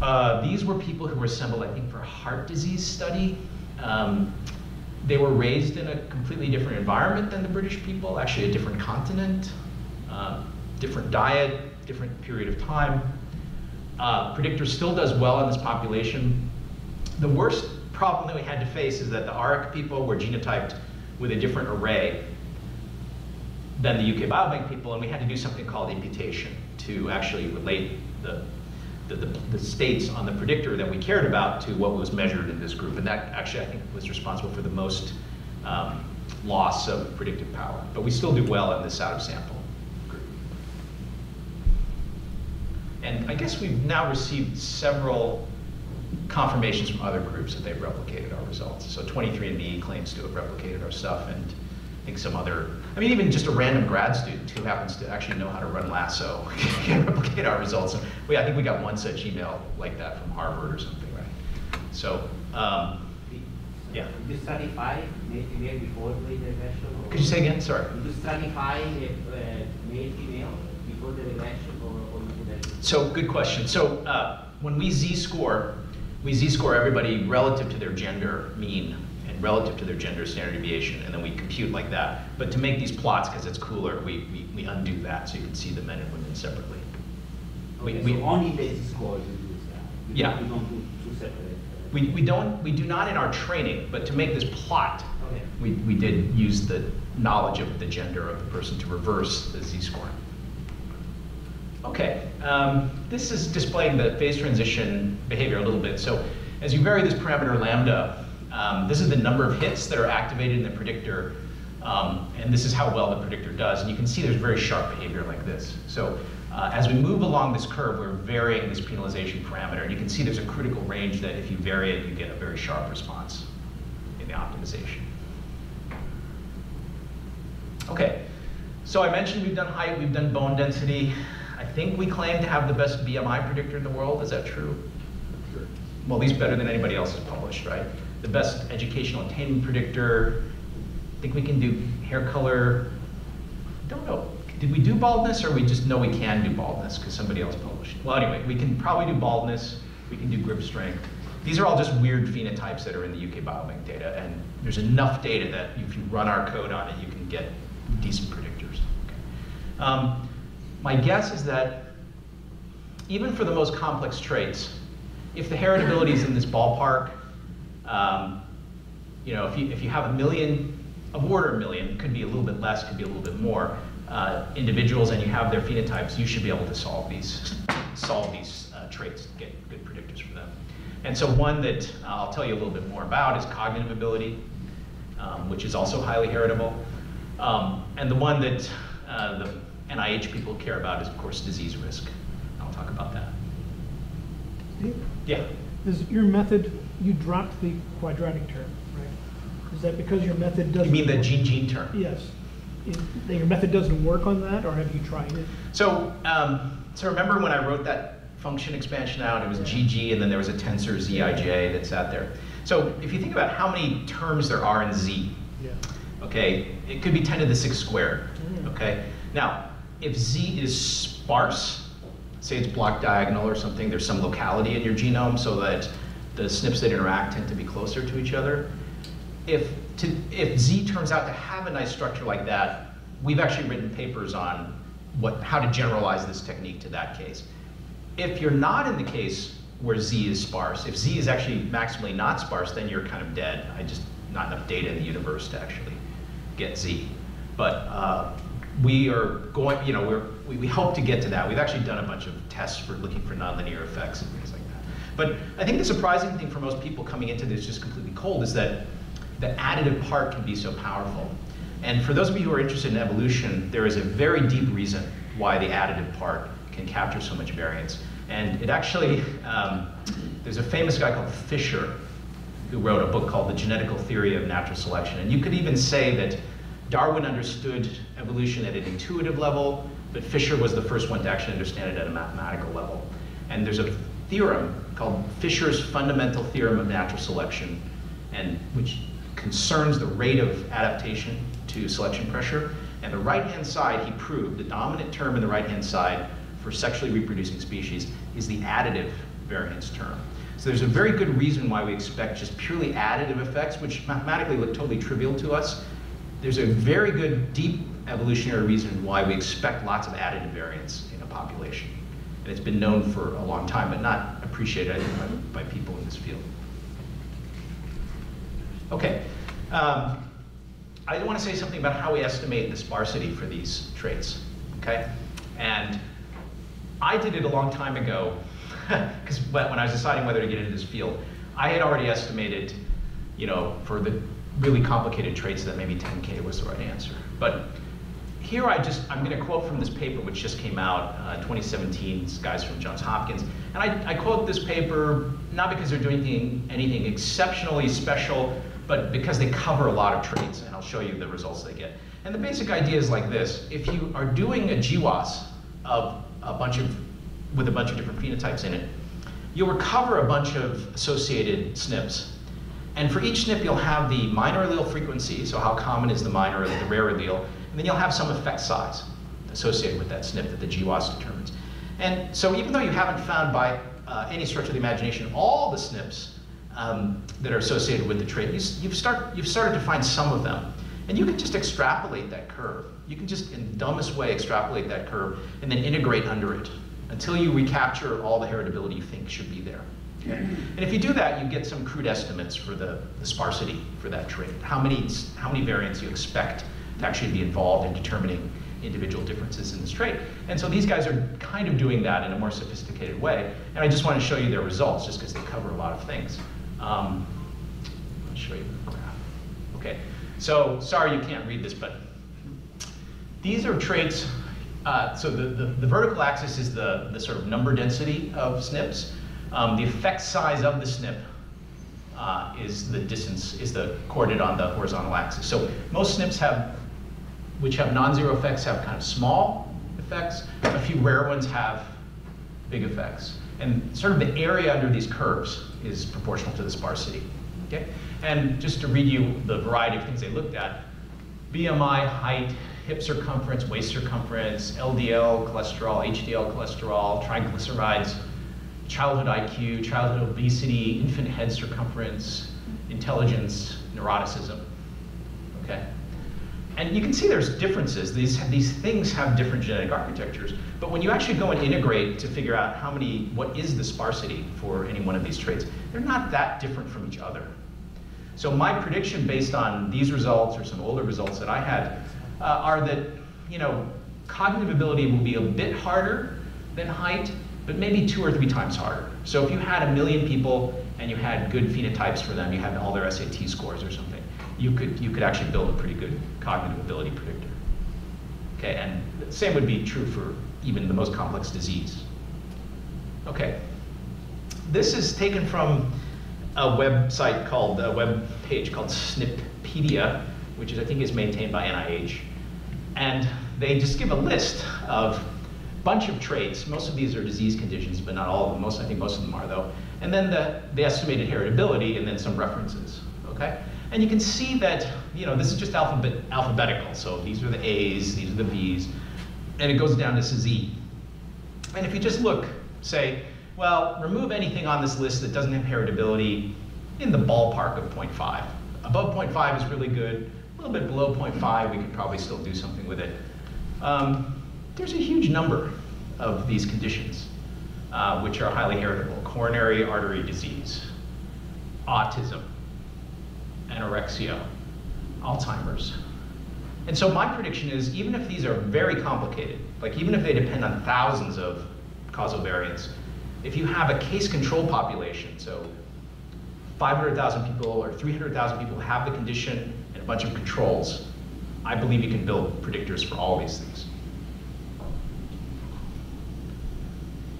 Uh, these were people who were assembled, I think, for a heart disease study. Um, they were raised in a completely different environment than the British people, actually a different continent, uh, different diet, different period of time. Uh, Predictor still does well in this population. The worst problem that we had to face is that the ARIC people were genotyped with a different array than the UK Biobank people, and we had to do something called imputation to actually relate the, the, the, the states on the predictor that we cared about to what was measured in this group. And that actually, I think, was responsible for the most um, loss of predictive power. But we still do well in this out of sample group. And I guess we've now received several confirmations from other groups that they've replicated our results. So 23andMe claims to have replicated our stuff, and I think some other, I mean, even just a random grad student who happens to actually know how to run Lasso can replicate our results. And we, I think we got one such email like that from Harvard or something, right? So, um, Yeah. Did you male female before the regression? could you say again? Sorry. Did you the uh, male female before the regression or, or? So, good question. So, uh, when we z-score, we z-score everybody relative to their gender mean and relative to their gender standard deviation, and then we compute like that. But to make these plots, because it's cooler, we, we, we undo that so you can see the men and women separately. We- Okay, we- so only basic scores you use that? Yeah. don't- don't do two separate? uh, We, we don't, we do not in our training, but to make this plot, Okay. we, we did use the knowledge of the gender of the person to reverse the z-scoring. Okay, um, this is displaying the phase transition behavior a little bit. So as you vary this parameter lambda, um, this is the number of hits that are activated in the predictor Um, and this is how well the predictor does. And you can see there's very sharp behavior like this. So uh, as we move along this curve, we're varying this penalization parameter. And you can see there's a critical range that if you vary it, you get a very sharp response in the optimization. Okay, so I mentioned we've done height, we've done bone density. I think we claim to have the best BMI predictor in the world. Is that true? Sure. Well, at least better than anybody else has published, right? The best educational attainment predictor. I think we can do hair color. I don't know. Did we do baldness or we just know we can do baldness because somebody else published? Well, anyway, we can probably do baldness. We can do grip strength. These are all just weird phenotypes that are in the UK Biobank data, and there's enough data that if you run our code on it, you can get decent predictors. Okay. Um, my guess is that even for the most complex traits, if the heritability is in this ballpark, um, you know, if you, if you have a million, a a million, could be a little bit less, could be a little bit more, uh, individuals and you have their phenotypes, you should be able to solve these, solve these uh, traits, get good predictors for them. And so one that uh, I'll tell you a little bit more about is cognitive ability, um, which is also highly heritable. Um, and the one that uh, NIH people care about is, of course, disease risk. I'll talk about that. Yeah. Is your method, you dropped the quadratic term, right? Is that because your method doesn't? You mean the gene-gene term? Yes. That Your method doesn't work on that, or have you tried it? So, um, so remember when I wrote that function expansion out, it was GG and then there was a tensor Zij that sat there. So if you think about how many terms there are in Z, Yeah. okay, it could be 10 to the 6 squared, Mm. okay? Now, if Z is sparse, say it's block diagonal or something, there's some locality in your genome so that the SNPs that interact tend to be closer to each other. If, to, if Z turns out to have a nice structure like that, we've actually written papers on what, how to generalize this technique to that case. If you're not in the case where Z is sparse, if Z is actually maximally not sparse, then you're kind of dead. I just, not enough data in the universe to actually get Z. But uh, we are going, you know, we're, we, we hope to get to that. We've actually done a bunch of tests for looking for nonlinear effects and things like that. But I think the surprising thing for most people coming into this just completely cold is that the additive part can be so powerful. And for those of you who are interested in evolution, there is a very deep reason why the additive part can capture so much variance. And it actually, um, there's a famous guy called Fisher who wrote a book called The Genetical Theory of Natural Selection. And you could even say that Darwin understood evolution at an intuitive level, but Fisher was the first one to actually understand it at a mathematical level. And there's a theorem called Fisher's fundamental theorem of natural selection, and which concerns the rate of adaptation to selection pressure. And the right-hand side, he proved, the dominant term in the right-hand side for sexually reproducing species is the additive variance term. So there's a very good reason why we expect just purely additive effects, which mathematically look totally trivial to us. There's a very good deep evolutionary reason why we expect lots of additive variance in a population. And it's been known for a long time, but not appreciated, by, by people in this field. Okay. Um, I want to say something about how we estimate the sparsity for these traits. Okay? And I did it a long time ago, because when I was deciding whether to get into this field, I had already estimated, you know, for the really complicated traits that maybe 10K was the right answer. But here I just, I'm going to quote from this paper which just came out, uh, 2017, it's guys from Johns Hopkins. And I, I quote this paper not because they're doing anything, anything exceptionally special, but because they cover a lot of traits, and I'll show you the results they get. And the basic idea is like this. If you are doing a GWAS of a bunch of, with a bunch of different phenotypes in it, you'll recover a bunch of associated SNPs. And for each SNP, you'll have the minor allele frequency, so how common is the minor, the rare allele, and then you'll have some effect size associated with that SNP that the GWAS determines. And so even though you haven't found by uh, any stretch of the imagination all the SNPs um, that are associated with the trait, you, you've, start, you've started to find some of them. And you can just extrapolate that curve. You can just, in the dumbest way, extrapolate that curve and then integrate under it until you recapture all the heritability you think should be there. And if you do that, you get some crude estimates for the, the sparsity for that trait. How many, how many variants you expect to actually be involved in determining individual differences in this trait. And so these guys are kind of doing that in a more sophisticated way. And I just want to show you their results just because they cover a lot of things. Um, I'll show you the graph. Okay. So, sorry you can't read this, but these are traits, uh, so the, the, the vertical axis is the, the sort of number density of SNPs. Um, the effect size of the SNP uh, is the distance, is the coordinate on the horizontal axis. So most SNPs have, which have non-zero effects, have kind of small effects. A few rare ones have big effects. And sort of the area under these curves is proportional to the sparsity. Okay? And just to read you the variety of things they looked at, BMI, height, hip circumference, waist circumference, LDL cholesterol, HDL cholesterol, triglycerides, childhood IQ, childhood obesity, infant head circumference, intelligence, neuroticism. Okay? And you can see there's differences. These, these things have different genetic architectures. But when you actually go and integrate to figure out how many, what is the sparsity for any one of these traits, they're not that different from each other. So my prediction based on these results or some older results that I had uh, are that, you know, cognitive ability will be a bit harder than height, but maybe two or three times harder. So if you had a million people and you had good phenotypes for them, you had all their SAT scores or something, you could, you could actually build a pretty good cognitive ability predictor. Okay, and the same would be true for even the most complex disease. Okay, this is taken from a website called, a web page called SNPedia, which is, I think is maintained by NIH. And they just give a list of bunch of traits. Most of these are disease conditions, but not all of them. Most, I think most of them are though. And then the, the estimated heritability and then some references, okay? And you can see that, you know, this is just alphabet, alphabetical. So these are the A's, these are the B's, and it goes down to Z. And if you just look, say, well, remove anything on this list that doesn't have heritability in the ballpark of 0.5. Above 0.5 is really good. A little bit below 0.5, we could probably still do something with it. Um, there's a huge number of these conditions uh, which are highly heritable. Coronary artery disease, autism, anorexia, Alzheimer's. And so my prediction is even if these are very complicated, like even if they depend on thousands of causal variants, if you have a case control population, so 500,000 people or 300,000 people have the condition and a bunch of controls, I believe you can build predictors for all these things.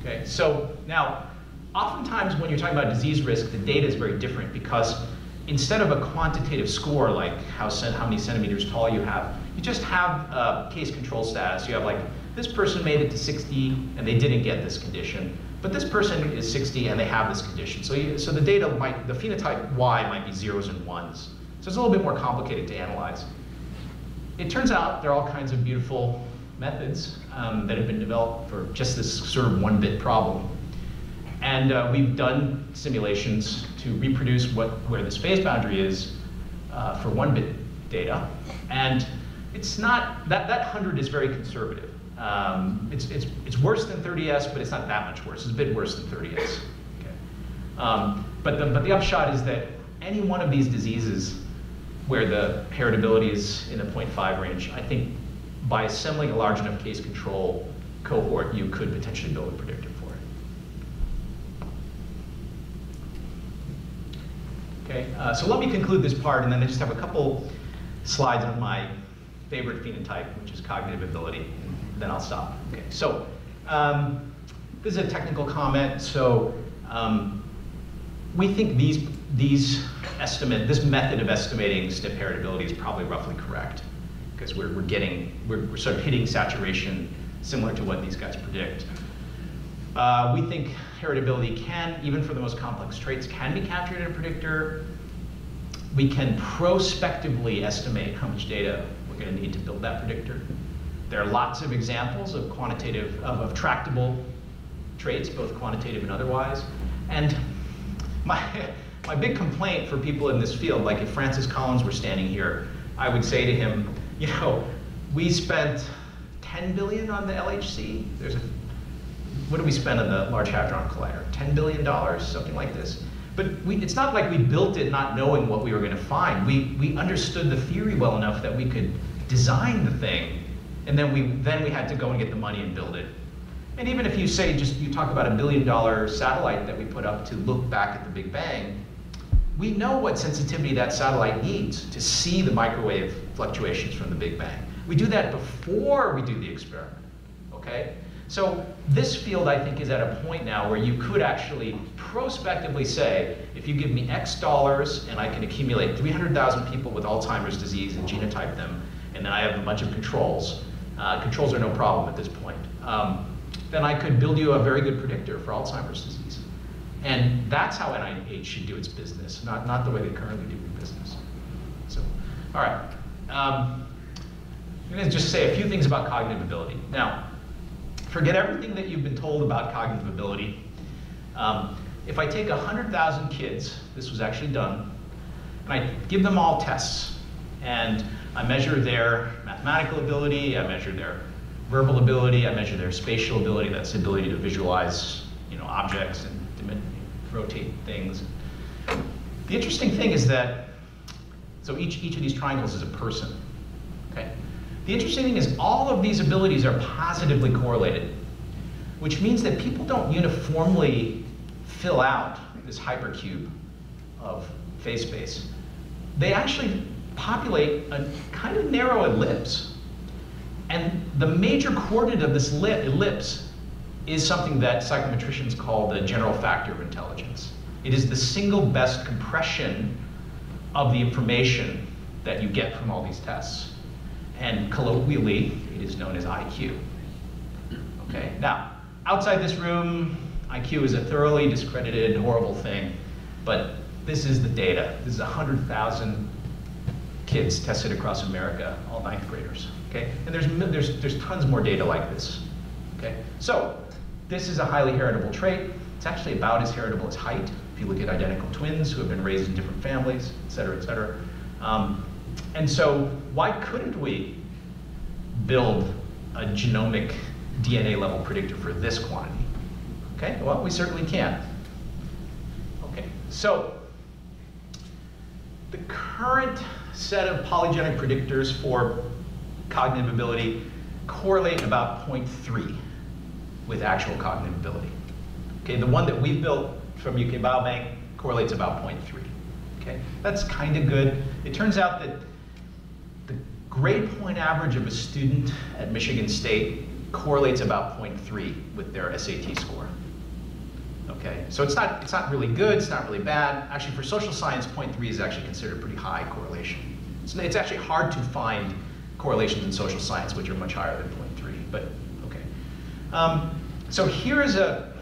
Okay, so now, oftentimes when you're talking about disease risk, the data is very different because instead of a quantitative score like how, how many centimeters tall you have, you just have a case control status. You have like, this person made it to 60 and they didn't get this condition, but this person is 60 and they have this condition. So, you, so the data might, the phenotype Y might be zeros and ones. So it's a little bit more complicated to analyze. It turns out there are all kinds of beautiful methods um, that have been developed for just this sort of one bit problem. And uh, we've done simulations to reproduce what, where the phase boundary is uh, for one bit data. And it's not, that, that 100 is very conservative. Um, it's, it's, it's worse than 30S, but it's not that much worse. It's a bit worse than 30S. Okay. Um, but, the, but the upshot is that any one of these diseases where the heritability is in the 0.5 range, I think by assembling a large enough case control cohort, you could potentially build a predictor for it. Okay, uh, so let me conclude this part, and then I just have a couple slides on my favorite phenotype, which is cognitive ability, and then I'll stop. Okay, so um, this is a technical comment. So um, we think these these estimate this method of estimating SNP heritability is probably roughly correct because we're, we're getting, we're, we're sort of hitting saturation similar to what these guys predict. Uh, we think heritability can, even for the most complex traits, can be captured in a predictor. We can prospectively estimate how much data we're going to need to build that predictor. There are lots of examples of quantitative, of, of tractable traits, both quantitative and otherwise. And my, my big complaint for people in this field, like if Francis Collins were standing here, I would say to him, you know, we spent 10 billion on the LHC. There's a, what do we spend on the Large Hadron Collider? 10 billion dollars, something like this. But we, it's not like we built it not knowing what we were going to find. We, we understood the theory well enough that we could design the thing, and then we, then we had to go and get the money and build it. And even if you say, just you talk about a billion dollar satellite that we put up to look back at the Big Bang, we know what sensitivity that satellite needs to see the microwave fluctuations from the Big Bang. We do that before we do the experiment, okay? So this field, I think, is at a point now where you could actually prospectively say, if you give me X dollars and I can accumulate 300,000 people with Alzheimer's disease and genotype them, and then I have a bunch of controls, uh, controls are no problem at this point, um, then I could build you a very good predictor for Alzheimer's disease. And that's how NIH should do its business, not, not the way they currently do their business. So, all right. Um, I'm going to just say a few things about cognitive ability. Now, forget everything that you've been told about cognitive ability. Um, if I take 100,000 kids, this was actually done, and I give them all tests, and I measure their mathematical ability, I measure their verbal ability, I measure their spatial ability, that's the ability to visualize you know, objects rotate things. The interesting thing is that, so each, each of these triangles is a person, okay? The interesting thing is all of these abilities are positively correlated, which means that people don't uniformly fill out this hypercube of phase space. They actually populate a kind of narrow ellipse. And the major coordinate of this ellipse is something that psychometricians call the general factor of intelligence. It is the single best compression of the information that you get from all these tests. And colloquially, it is known as IQ. Okay, now, outside this room, IQ is a thoroughly discredited, horrible thing, but this is the data. This is 100,000 kids tested across America, all ninth graders. Okay, and there's, there's, there's tons more data like this. Okay, so this is a highly heritable trait. It's actually about as heritable as height, if you look at identical twins who have been raised in different families, et cetera, et cetera. Um, and so why couldn't we build a genomic DNA level predictor for this quantity? Okay, well, we certainly can. Okay, so the current set of polygenic predictors for cognitive ability correlate about 0.3 with actual cognitive ability. Okay, the one that we've built from UK Biobank correlates about 0.3. Okay, that's kind of good. It turns out that the grade point average of a student at Michigan State correlates about 0.3 with their SAT score. Okay, so it's not, it's not really good, it's not really bad. Actually, for social science, 0.3 is actually considered a pretty high correlation. It's, actually hard to find correlations in social science which are much higher than 0.3, but um, so here is a,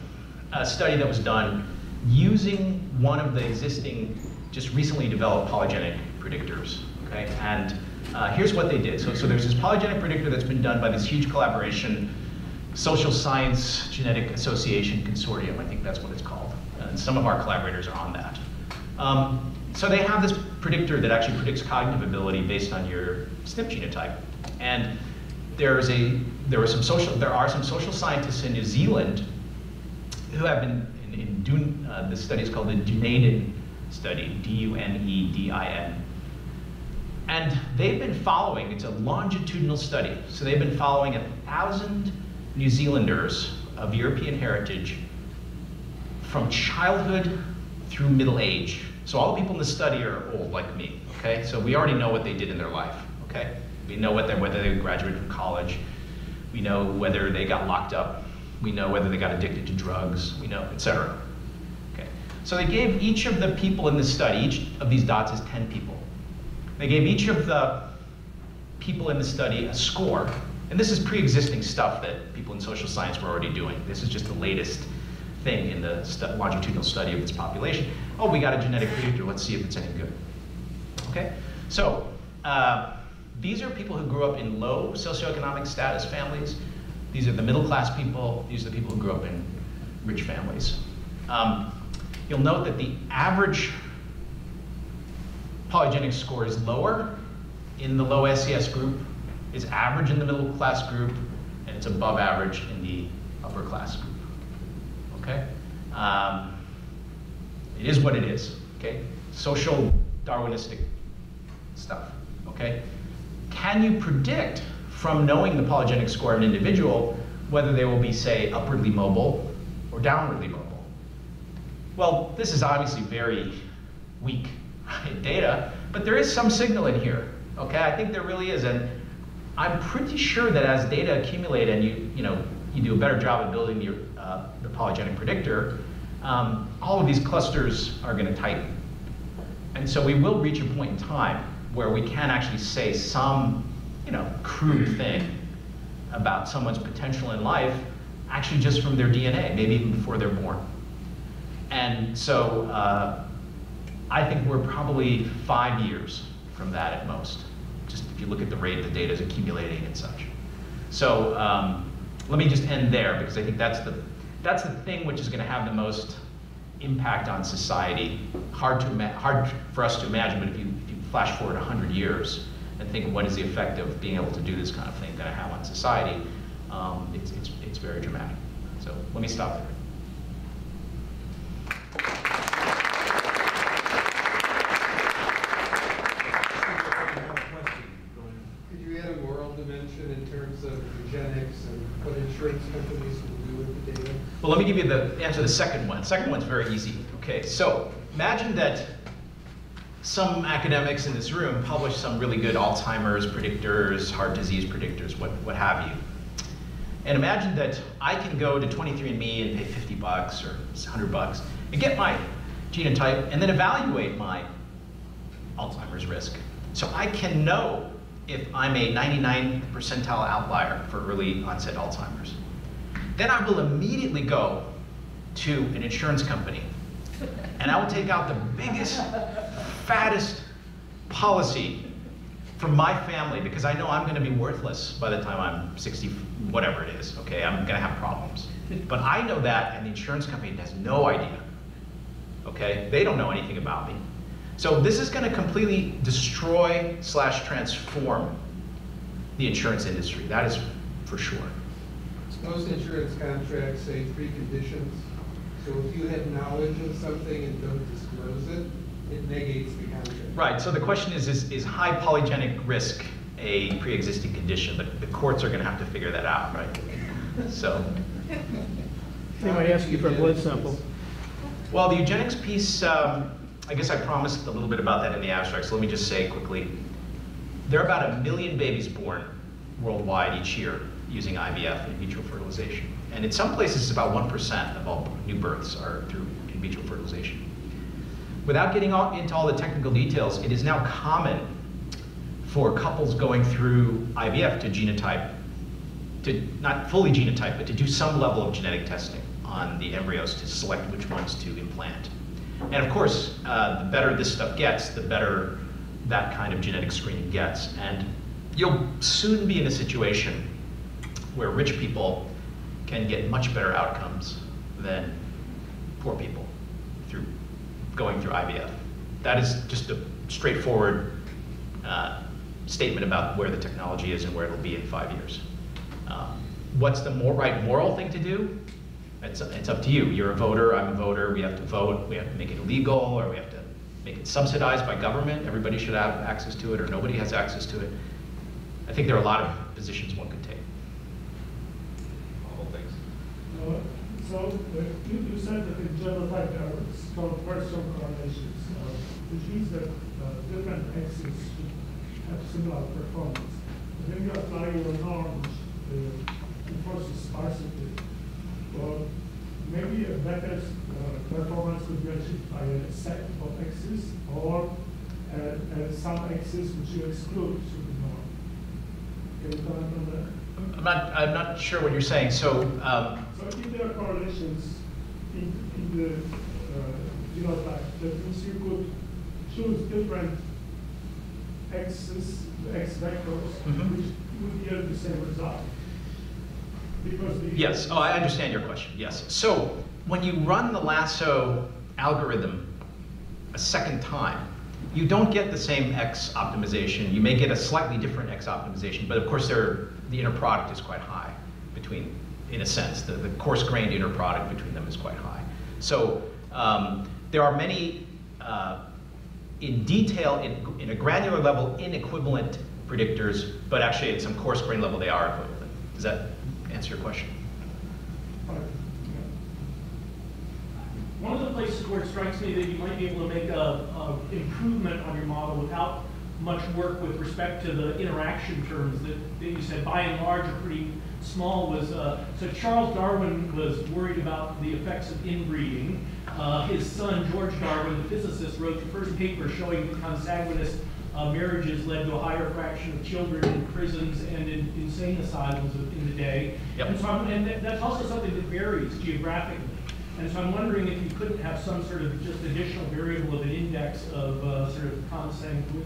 a study that was done using one of the existing, just recently developed polygenic predictors. Okay, and uh, here's what they did. So, so there's this polygenic predictor that's been done by this huge collaboration, Social Science Genetic Association Consortium, I think that's what it's called. And some of our collaborators are on that. Um, so they have this predictor that actually predicts cognitive ability based on your SNP genotype. And there's a, there, some social, there are some social scientists in New Zealand who have been in, in doing, uh, this study is called the Dunedin study, D-U-N-E-D-I-N. And they've been following, it's a longitudinal study, so they've been following a thousand New Zealanders of European heritage from childhood through middle age. So all the people in the study are old like me, okay? So we already know what they did in their life, okay? We know whether, whether they graduated from college. We know whether they got locked up. We know whether they got addicted to drugs. We know, et cetera. Okay. So they gave each of the people in this study, each of these dots is 10 people. They gave each of the people in the study a score. And this is pre-existing stuff that people in social science were already doing. This is just the latest thing in the stu longitudinal study of this population. Oh, we got a genetic predictor. Let's see if it's any good. Okay, so uh, these are people who grew up in low socioeconomic status families. These are the middle class people. These are the people who grew up in rich families. Um, you'll note that the average polygenic score is lower in the low SES group, is average in the middle class group, and it's above average in the upper class group. Okay? Um, it is what it is. Okay? Social Darwinistic stuff. Okay? Can you predict from knowing the polygenic score of an individual whether they will be, say, upwardly mobile or downwardly mobile? Well, this is obviously very weak right, data, but there is some signal in here. Okay, I think there really is, and I'm pretty sure that as data accumulate and you you know you do a better job of building your uh, the polygenic predictor, um, all of these clusters are going to tighten, and so we will reach a point in time where we can actually say some you know crude thing about someone's potential in life, actually just from their DNA, maybe even before they're born. And so uh, I think we're probably five years from that at most, just if you look at the rate the data is accumulating and such. So um, let me just end there because I think that's the, that's the thing which is going to have the most impact on society. Hard, to hard for us to imagine, but if you, if you flash forward 100 years and think what is the effect of being able to do this kind of thing going to have on society, um, it's, it's, it's very dramatic. So let me stop there. Could you add a moral dimension in terms of eugenics and what insurance companies will do with the data? Well, let me give you the answer to the second one. Second one's very easy. Okay, so imagine that some academics in this room publish some really good Alzheimer's predictors, heart disease predictors, what, what have you. And imagine that I can go to 23andMe and pay 50 bucks or 100 bucks and get my genotype and then evaluate my Alzheimer's risk. So I can know if I'm a 99 percentile outlier for early onset Alzheimer's. Then I will immediately go to an insurance company and I will take out the biggest, fattest policy for my family because I know I'm going to be worthless by the time I'm 60, whatever it is. Okay, I'm going to have problems. But I know that, and the insurance company has no idea. Okay, they don't know anything about me. So this is going to completely destroy slash transform the insurance industry. That is for sure. Most insurance contracts say three conditions. So if you have knowledge of something and don't disclose it, it negates the contract. Right, so the question is, is, is high polygenic risk a pre-existing condition? The, the courts are gonna have to figure that out, right? So, They might ask you for a blood sample. well, the eugenics piece, um, I guess I promised a little bit about that in the abstract, so let me just say quickly. There are about a million babies born worldwide each year using IVF, in vitro fertilization. And in some places, it's about 1% of all new births are through in vitro fertilization. Without getting all, into all the technical details, it is now common for couples going through IVF to genotype, to not fully genotype, but to do some level of genetic testing on the embryos to select which ones to implant. And of course, uh, the better this stuff gets, the better that kind of genetic screening gets. And you'll soon be in a situation where rich people can get much better outcomes than poor people going through IVF. That is just a straightforward uh, statement about where the technology is and where it'll be in five years. Um, what's the more right moral thing to do? It's, it's up to you. You're a voter, I'm a voter, we have to vote, we have to make it illegal, or we have to make it subsidized by government. Everybody should have access to it, or nobody has access to it. I think there are a lot of positions one could take. All things. Uh, So, uh, you, you said that in genotype there are called partial correlations, uh, which means that uh, different axes have similar performance. But When you apply your norms uh, to force sparsity, well, maybe a better uh, performance could be achieved by a set of axes or uh, uh, some axes which you exclude through the norm. Can you comment on that? I'm not, I'm not sure what you're saying. So, um, So if there are correlations in, in the that means you could choose different x's, x vectors, Mhm. which would yield the same result. Because. Yes, oh, I understand your question, yes. So, when you run the lasso algorithm a second time, you don't get the same X optimization. You may get a slightly different X optimization, but of course, there, the inner product is quite high between, in a sense, the, the coarse-grained inner product between them is quite high. So, um, there are many, uh, in detail, in, in a granular level, inequivalent predictors, but actually at some coarse grain level, they are equivalent. Does that answer your question? One of the places where it strikes me that you might be able to make a, a improvement on your model without much work with respect to the interaction terms that, that you said by and large are pretty small was, uh, so Charles Darwin was worried about the effects of inbreeding. Uh, his son, George Darwin, the physicist, wrote the first paper showing that consanguineous uh, marriages led to a higher fraction of children in prisons and in insane asylums in the day. Yep. And so I'm, and that- that's also something that varies geographically. And so I'm wondering if you couldn't have some sort of just additional variable of an index of uh, sort of consanguine,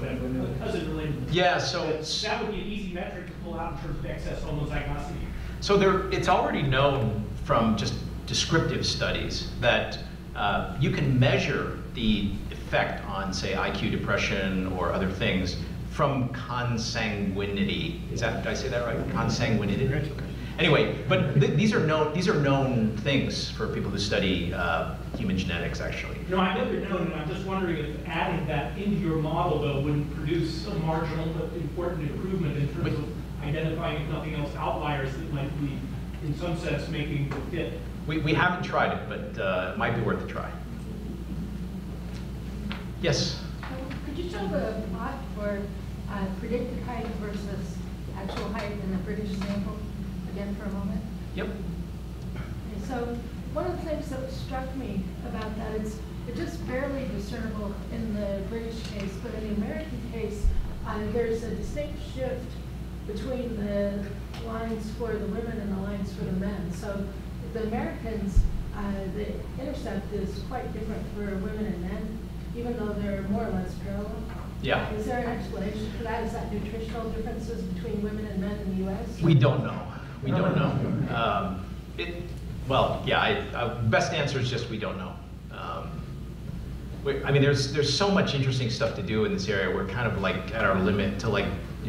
consanguine- cousin relatedness. Yeah, so. That that would be an easy metric to out in terms of excess homozygosity. So there, it's already known from just descriptive studies that uh, you can measure the effect on, say, IQ depression or other things from consanguinity. Is that, did I say that right? Consanguinity? Okay. Anyway, but th- these are known, these are known things for people who study uh, human genetics, actually. No, I've never known, and I'm just wondering if adding that into your model, though, wouldn't produce a marginal but important improvement in terms of identifying, if nothing else, outliers that might be, in some sense, making the fit. We, we haven't tried it, but uh, it might be worth a try. Yes? Could you show the plot for uh, predicted height versus actual height in the British sample again for a moment? Yep. Okay, So one of the things that struck me about that is it's just barely discernible in the British case, but in the American case, uh, there's a distinct shift between the lines for the women and the lines for the men. So the Americans, uh, the intercept is quite different for women and men, even though they're more or less parallel. Yeah. Is there an explanation for that? Is that nutritional differences between women and men in the US? We don't know. We don't know. Um, it, well, yeah, I, I, best answer is just we don't know. Um, we, I mean, there's there's so much interesting stuff to do in this area. We're kind of like at our limit to like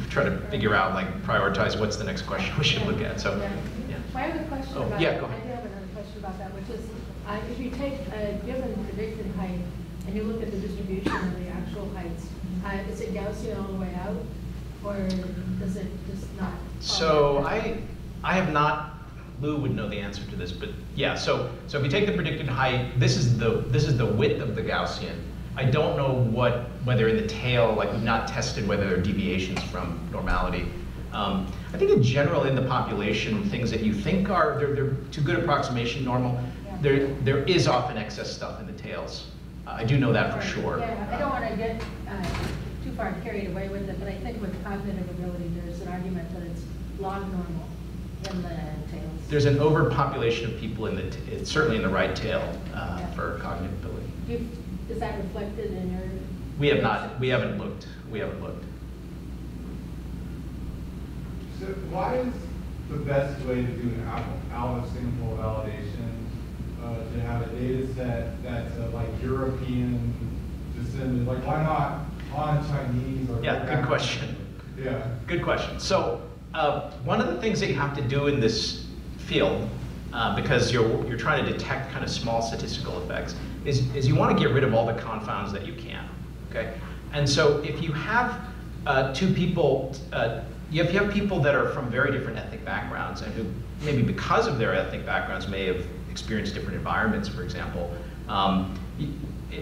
try to figure out like prioritize what's the next question we should look at. So, Yeah. My other question Oh, about yeah, go I ahead. do have another question about that, which is, uh, if you take a given predicted height and you look at the distribution of the actual heights, uh, is it Gaussian all the way out? Or does it just not? So? I, I have not, Lou would know the answer to this, but yeah, so, so if you take the predicted height, this is the, this is the width of the Gaussian. I don't know what, whether in the tail, like we've not tested whether there are deviations from normality. Um, I think in general in the population, things that you think are, they're, they're to good approximation normal, Yeah. there, there is often excess stuff in the tails. Uh, I do know that for sure. Yeah, I don't want to get uh, too far carried away with it, but I think with cognitive ability, there's an argument that it's log normal in the tails. There's an overpopulation of people in the, t- it's certainly in the right tail uh, Yeah. for cognitive ability. You- Is that reflected in your? We have not, we haven't looked, we haven't looked. So why is the best way to do an out-of-sample validation, uh, to have a data set that's uh, like European descendant, like why not on Chinese or? Yeah, good question. Yeah. Good question. So, uh, one of the things that you have to do in this field, uh, because you're, you're trying to detect kind of small statistical effects, is, is you want to get rid of all the confounds that you can, okay? And so if you have uh, two people, uh, if you have people that are from very different ethnic backgrounds and who maybe because of their ethnic backgrounds may have experienced different environments, for example, um,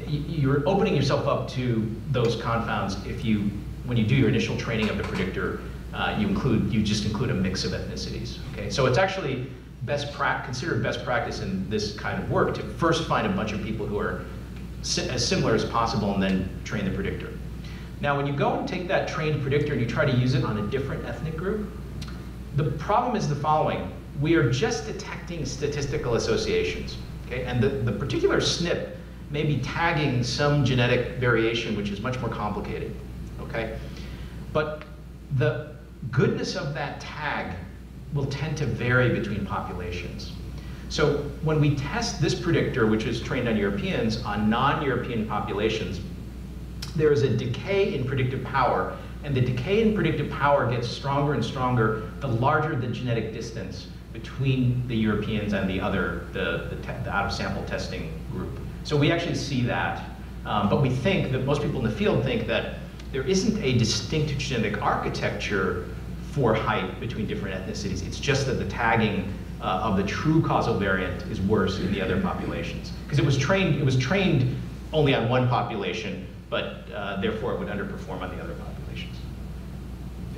you're opening yourself up to those confounds if you, when you do your initial training of the predictor, uh, you include, you just include a mix of ethnicities. Okay, so it's actually best pra- considered best practice in this kind of work to first find a bunch of people who are si- as similar as possible and then train the predictor. Now, when you go and take that trained predictor and you try to use it on a different ethnic group, the problem is the following. We are just detecting statistical associations, okay? And the, the particular SNP may be tagging some genetic variation which is much more complicated, okay? But the goodness of that tag will tend to vary between populations. So when we test this predictor, which is trained on Europeans, on non-European populations, there is a decay in predictive power, and the decay in predictive power gets stronger and stronger the larger the genetic distance between the Europeans and the other, the, the, the out-of-sample testing group. So we actually see that, um, but we think that most people in the field think that there isn't a distinct genetic architecture for height between different ethnicities. It's just that the tagging uh, of the true causal variant is worse in the other populations. Because it was trained, it was trained only on one population, but uh, therefore it would underperform on the other populations.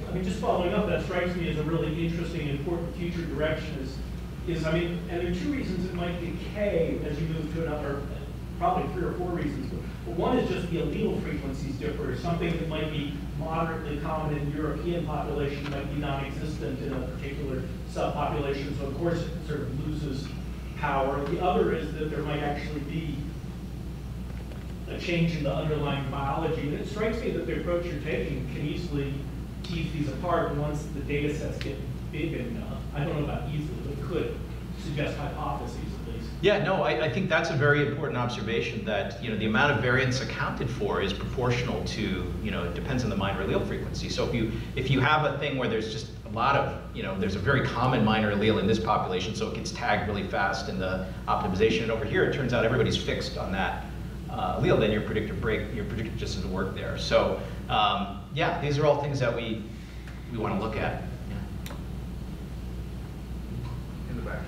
I mean, just following up, that strikes me as a really interesting, important future direction is, is, I mean, and there are two reasons it might decay as you move to another, probably three or four reasons. But one is just the allele frequencies differ. Something that might be moderately common in European population might be non-existent in a particular subpopulation. So of course, it sort of loses power. The other is that there might actually be a change in the underlying biology. And it strikes me that the approach you're taking can easily tease these apart once the data sets get big enough. I don't know about easily, but it could suggest hypotheses. Yeah, no, I, I think that's a very important observation that, you know, the amount of variance accounted for is proportional to, you know, it depends on the minor allele frequency. So if you, if you have a thing where there's just a lot of, you know, there's a very common minor allele in this population, so it gets tagged really fast in the optimization, and over here it turns out everybody's fixed on that uh, allele, then your predictor break, your predictor just doesn't work there. So, um, yeah, these are all things that we, we want to look at. Yeah. In the back.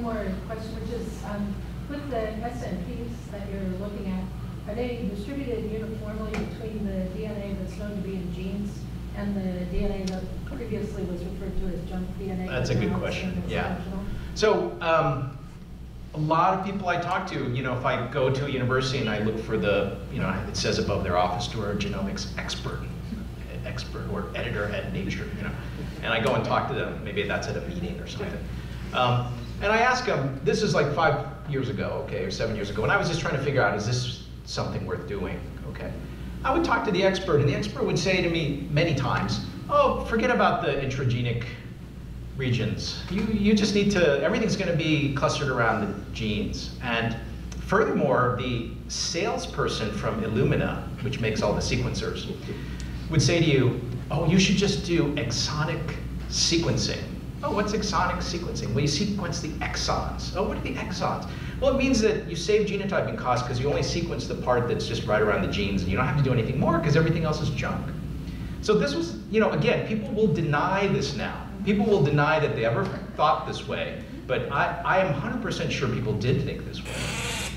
One more question, which is, um, with the SNPs that you're looking at, are they distributed uniformly between the DNA that's known to be in genes and the DNA that previously was referred to as junk DNA? That's a good question, yeah. So, um, a lot of people I talk to, you know, if I go to a university and I look for the, you know, it says above their office door, genomics expert, expert or editor at Nature, you know, and I go and talk to them, maybe that's at a meeting or something. Um, and I ask them, this is like five years ago, okay, or seven years ago, and I was just trying to figure out, is this something worth doing, okay? I would talk to the expert, and the expert would say to me many times, oh, forget about the intragenic regions. You, you just need to, everything's going to be clustered around the genes. And furthermore, the salesperson from Illumina, which makes all the sequencers, would say to you, oh, you should just do exonic sequencing. Oh, what's exonic sequencing? Well, you sequence the exons. Oh, what are the exons? Well, it means that you save genotyping costs because you only sequence the part that's just right around the genes and you don't have to do anything more because everything else is junk. So this was, you know, again, people will deny this now. People will deny that they ever thought this way, but I, I am 100% sure people did think this way.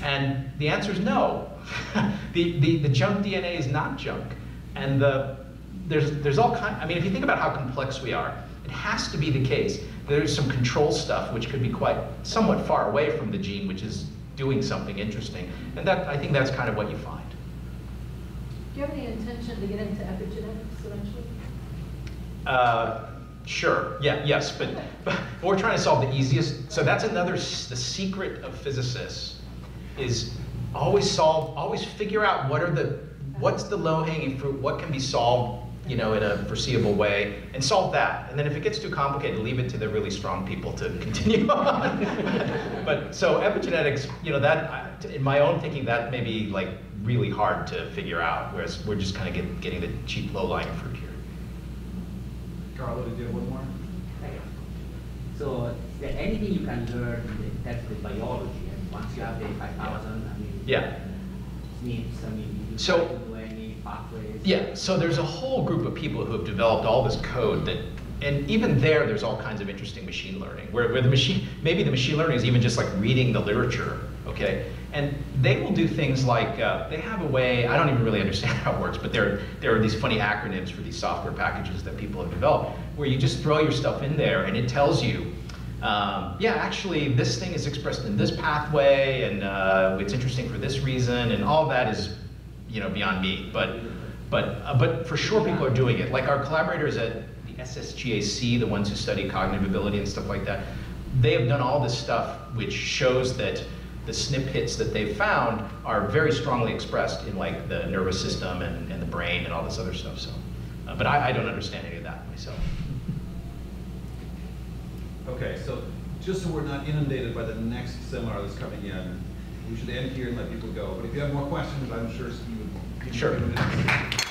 And the answer is no. the, the, the junk DNA is not junk. And the, there's, there's all kind, I mean, if you think about how complex we are, has to be the case. There's some control stuff which could be quite, somewhat far away from the gene, which is doing something interesting. And that, I think that's kind of what you find. Do you have any intention to get into epigenetics eventually? Uh, sure, yeah, yes, but, but we're trying to solve the easiest. So that's another, the secret of physicists is always solve, always figure out what are the, what's the low hanging fruit, what can be solved, you know, in a foreseeable way, and solve that. And then if it gets too complicated, leave it to the really strong people to continue on. but so epigenetics, you know, that in my own thinking, that may be like really hard to figure out, whereas we're just kind of get, getting the cheap low lying fruit here. Carlo, did you have one more? So is there anything you can learn in the text of biology? And once you have the 5,000, I mean, Yeah. SNPs, I mean, you So- try to do any pathways? Yeah, so there's a whole group of people who have developed all this code that, and even there, there's all kinds of interesting machine learning, where, where the machine, maybe the machine learning is even just like reading the literature, okay? And they will do things like, uh, they have a way, I don't even really understand how it works, but there, there are these funny acronyms for these software packages that people have developed, where you just throw your stuff in there and it tells you, um, yeah, actually, this thing is expressed in this pathway, and uh, it's interesting for this reason, and all that is, you know, beyond me. But, but, uh, but for sure, people are doing it. Like our collaborators at the SSGAC, the ones who study cognitive ability and stuff like that, they have done all this stuff which shows that the SNP hits that they've found are very strongly expressed in like the nervous system and, and the brain and all this other stuff. So, uh, but I, I don't understand any of that myself. Okay, so just so we're not inundated by the next seminar that's coming in, we should end here and let people go. But if you have more questions, I'm sure Steve would you Sure. a few minutes.